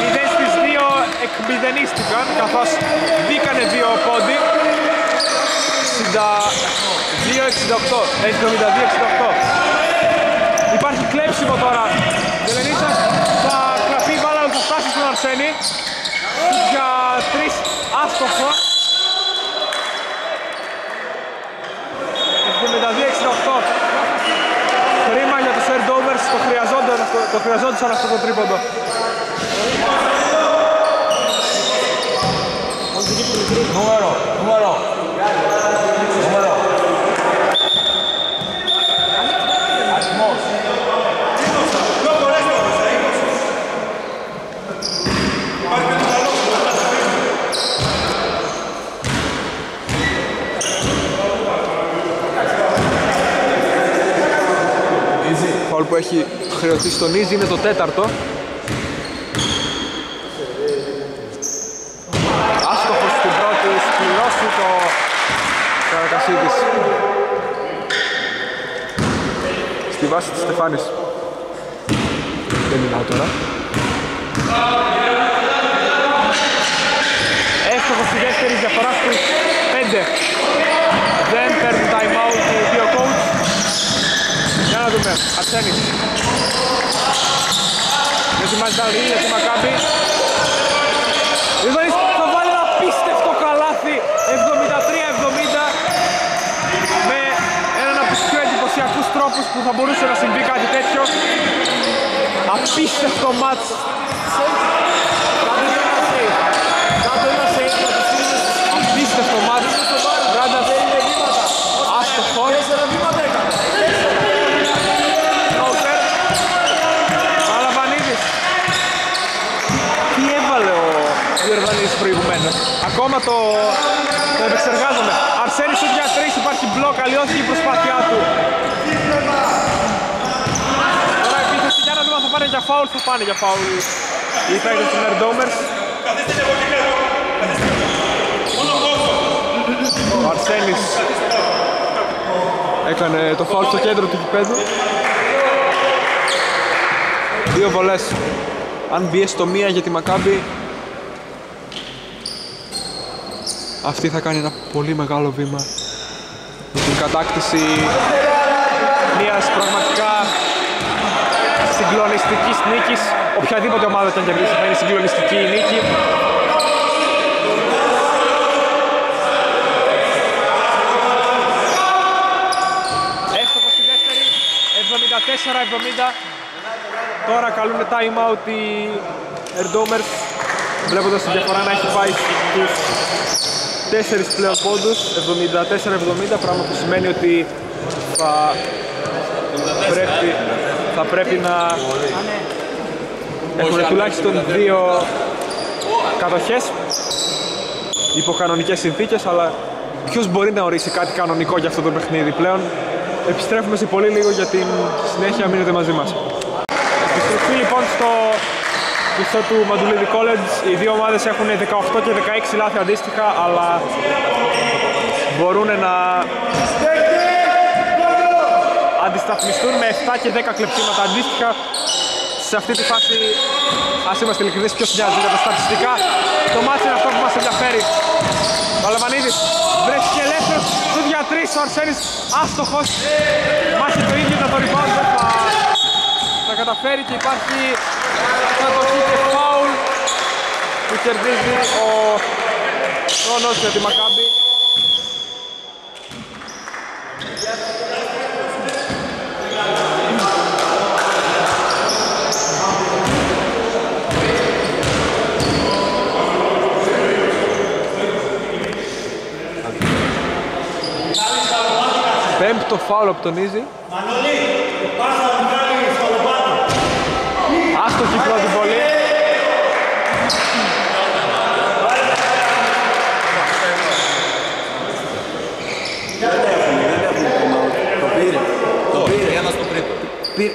0 στις 2 εκμηδενίστηκαν, καθώς μπήκανε δύο πόντι. 62-68, 72-68. Υπάρχει κλέψιμο τώρα. Δελενίτσας θα κρατεί η μπάλα, αλλά θα φτάσει στον Αρσένη. Για τρεις άστοχο. 72-68. Κρίμα για τους Airdovers, το χρειαζόντουσαν αυτό, το χρειαζόντουσαν αυτό το τρίποντο. Νούμερο, νούμερο. Νούμερο. Αριθμός. Φαουλ που έχει χρεωθεί στον Ίζη είναι το τέταρτο. Άστοχος στην πρώτη, σκληρώσει το Καρακασίδης. Στη βάση της Στεφάνης. Δεν μιλάω τώρα. Εύστοχος στη δεύτερη διαφορά στους 5. Δεν παίρνουν time out οι δύο coach. Για να δούμε. Αρσένης. Ετοιμάζει τα ρίλ, για τη Μακάμπη. Ιδανής θα βάλει ένα απίστευτο καλάθι 73-70 με έναν από τους πιο εντυπωσιακούς τρόπους που θα μπορούσε να συμβεί κάτι τέτοιο. Απίστευτο μάτς. Απίστευτο μάτς. Ράντας άστοχος. Νόκερ. Αλαβανίδης. Τι έβαλε ο Γιορδανής προηγουμένως. Ακόμα το, το επεξεργάζομαι. Αρσένης σούτ για τρεις, υπάρχει μπλοκ, αλλιώθηκε η προσπάθειά του. Τώρα επίθεση για να δούμε αν θα πάνε για φάουλ, θα πάνε για φάουλ. Οι παίκτες του Nerdomers. Ο Αρσένης έκανε το φάουλ στο κέντρο του γηπέδου. Δύο βολές. Αν μπει στο μία για τη Μακάμπη αυτή θα κάνει ένα πολύ μεγάλο βήμα για την κατάκτηση μιας πραγματικά συγκλονιστικής νίκης. Οποιαδήποτε ομάδα και αν κερδίσει θα είναι συγκλονιστική η νίκη. Εύστοχο στη δεύτερη 74-70 Τώρα καλούν time out οι Erdomers βλέποντας τη διαφορά να έχει πάει στους 4 πλέον πόντους 74-70 πράγμα που σημαίνει ότι θα πρέπει, θα πρέπει να έχουν τουλάχιστον δύο κατοχές υπό κανονικές συνθήκες αλλά ποιος μπορεί να ορίσει κάτι κανονικό για αυτό το παιχνίδι πλέον. Επιστρέφουμε σε πολύ λίγο για την συνέχεια μείνετε μαζί μας. Επιστροφή λοιπόν στο πιστό του Μαντουλίδη College. Οι δύο ομάδες έχουν 18 και 16 λάθη αντίστοιχα, αλλά μπορούν να αντισταθμιστούν με 7 και 10 κλεψίματα αντίστοιχα. Σε αυτή τη φάση, ας είμαστε ειλικρινείς, ποιος νοιάζει για τα στατιστικά. Το μάτι είναι αυτό που μας ενδιαφέρει. Ο Λεμανίδης βρέθηκε ελεύθερος, του για τρεις, ο Αρσένης άστοχος. Μάχει το ίδιο για το rebound, δεν θα θα καταφέρει και υπάρχει κατοχή και φάουλ που κερδίζει ο Χρόνος για τη Μακάμπη. Πέμπτο φάουλ από τον Ίζη. Άστοχη πρώτη βολή. Το πήρε. Το πήρε. Ένα στο τρίτο. Πήρε,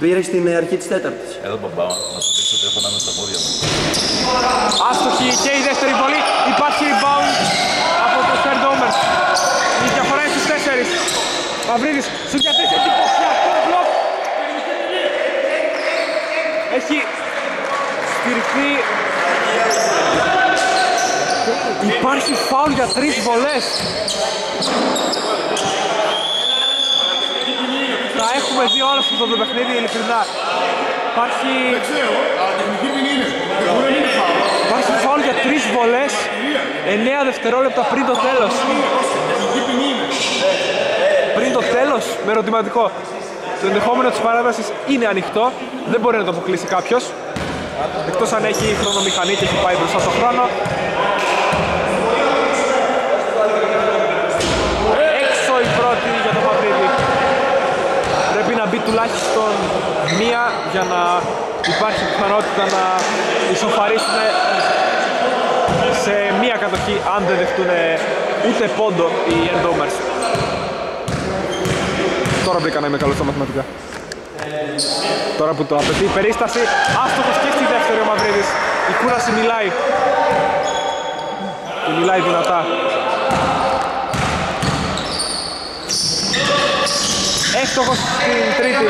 πήρε στην αρχή της τέταρτης. Εδώ παπάω, να σου δείξω ότι έχω να είμαι στα πόδια μου. Άστοχη και η δεύτερη βολή. Υπάρχει rebound από το third Homers. Η διαφορά είναι στους τέσσερις. Μαυρίδης σου για τρεις εντυπωσιακό μπλοκ. Έχει στηριχθεί. Υπάρχει φάουλ για τρεις βολές. Θα έχουμε δει όλα σε αυτό το παιχνίδι ειλικρινά. Υπάρχει Υπάρχει φάουλ για τρεις βολές 9 δευτερόλεπτα πριν το τέλος. Πριν το τέλος, με ερωτηματικό. Το ενδεχόμενο της παράτασης είναι ανοιχτό, δεν μπορεί να το αποκλείσει κάποιος. Εκτός αν έχει χρονομηχανή και έχει πάει μπροστά στο χρόνο. Έξω η πρώτη για το Μαυρίδη. Πρέπει να μπει τουλάχιστον μία για να υπάρχει πιθανότητα να ισοφαρίσουν σε μία κατοχή αν δεν δεχτούν ούτε πόντο οι Endomers. Τώρα βρήκα να είμαι καλός στα μαθηματικά. Τώρα που το απαιτεί η περίσταση, άστοχος και στη δεύτερη ο Μαυρίδης. Η κούραση μιλάει. Και μιλάει δυνατά. Έστοχος στην τρίτη.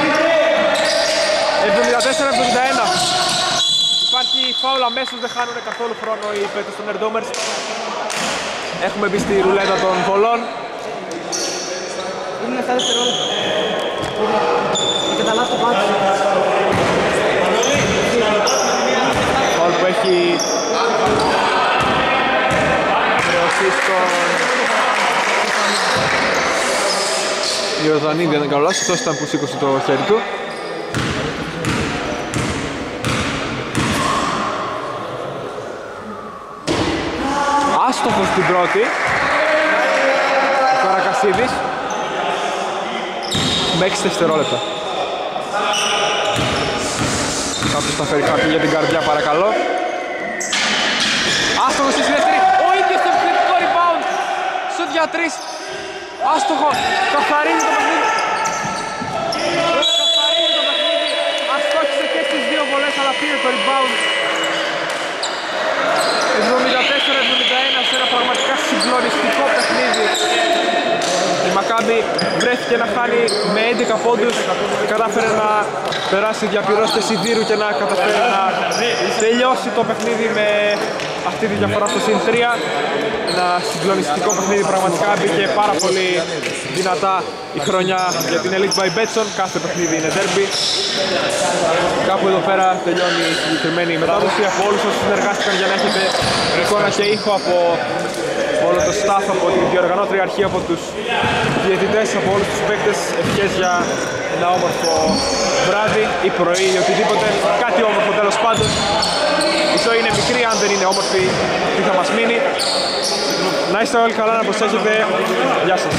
74-71. Υπάρχει φάουλ αμέσως, δεν χάνουν καθόλου χρόνο οι παίκτες των Ερντόμερς. Έχουμε μπει στη ρουλέτα των βολών. Είναι 7 δευτερόλεπτα. Και τα λάθη το πάτε. Φάουλ που έχει χρεωθεί στον Ιορδανίδη, αν δεν κάνω λάθος, αυτός ήταν που σήκωσε το χέρι του. Άστοχος στην πρώτη. Ο Καρακασίδης. Με 6 δευτερόλεπτα. Κάποιος θα φέρει χαρτί για την καρδιά παρακαλώ. Άστοχος στη δεύτερη. Ο ίδιος στο επιθετικό rebound. Στο για τρεις. Άστοχο. Καθαρίζει το παιχνίδι. Καθαρίζει το παιχνίδι. Αστόχησε και στις δύο βολές αλλά πήρε το rebound. 74-71 σε ένα πραγματικά συγκλονιστικό παιχνίδι. Η Μακάμπη βρέθηκε να χάνει με 11 πόντους, κατάφερε να περάσει διαπυρώσεις σιδήρου και να καταφέρει να τελειώσει το παιχνίδι με αυτή τη διαφορά στο συν 3. Ένα συγκλονιστικό παιχνίδι πραγματικά μπήκε πάρα πολύ δυνατά η χρονιά για την Elite by Betson. Κάθε παιχνίδι είναι derby. Κάπου εδώ πέρα τελειώνει η συγκεκριμένη μετάδοση. Από όλους όσους συνεργάστηκαν για να έχετε εικόνα και ήχο από όλο το staff, από την διοργανώτρια αρχή, από τους διαιτητές, από όλους τους παίκτες. Ευχές για ένα όμορφο βράδυ ή πρωί ή οτιδήποτε. Κάτι όμορφο τέλος πάντων. Η ζωή είναι μικρή, αν δεν είναι όμορφη, τι θα μας μείνει. Να είστε όλοι καλά, να προσέχετε. Γεια σας.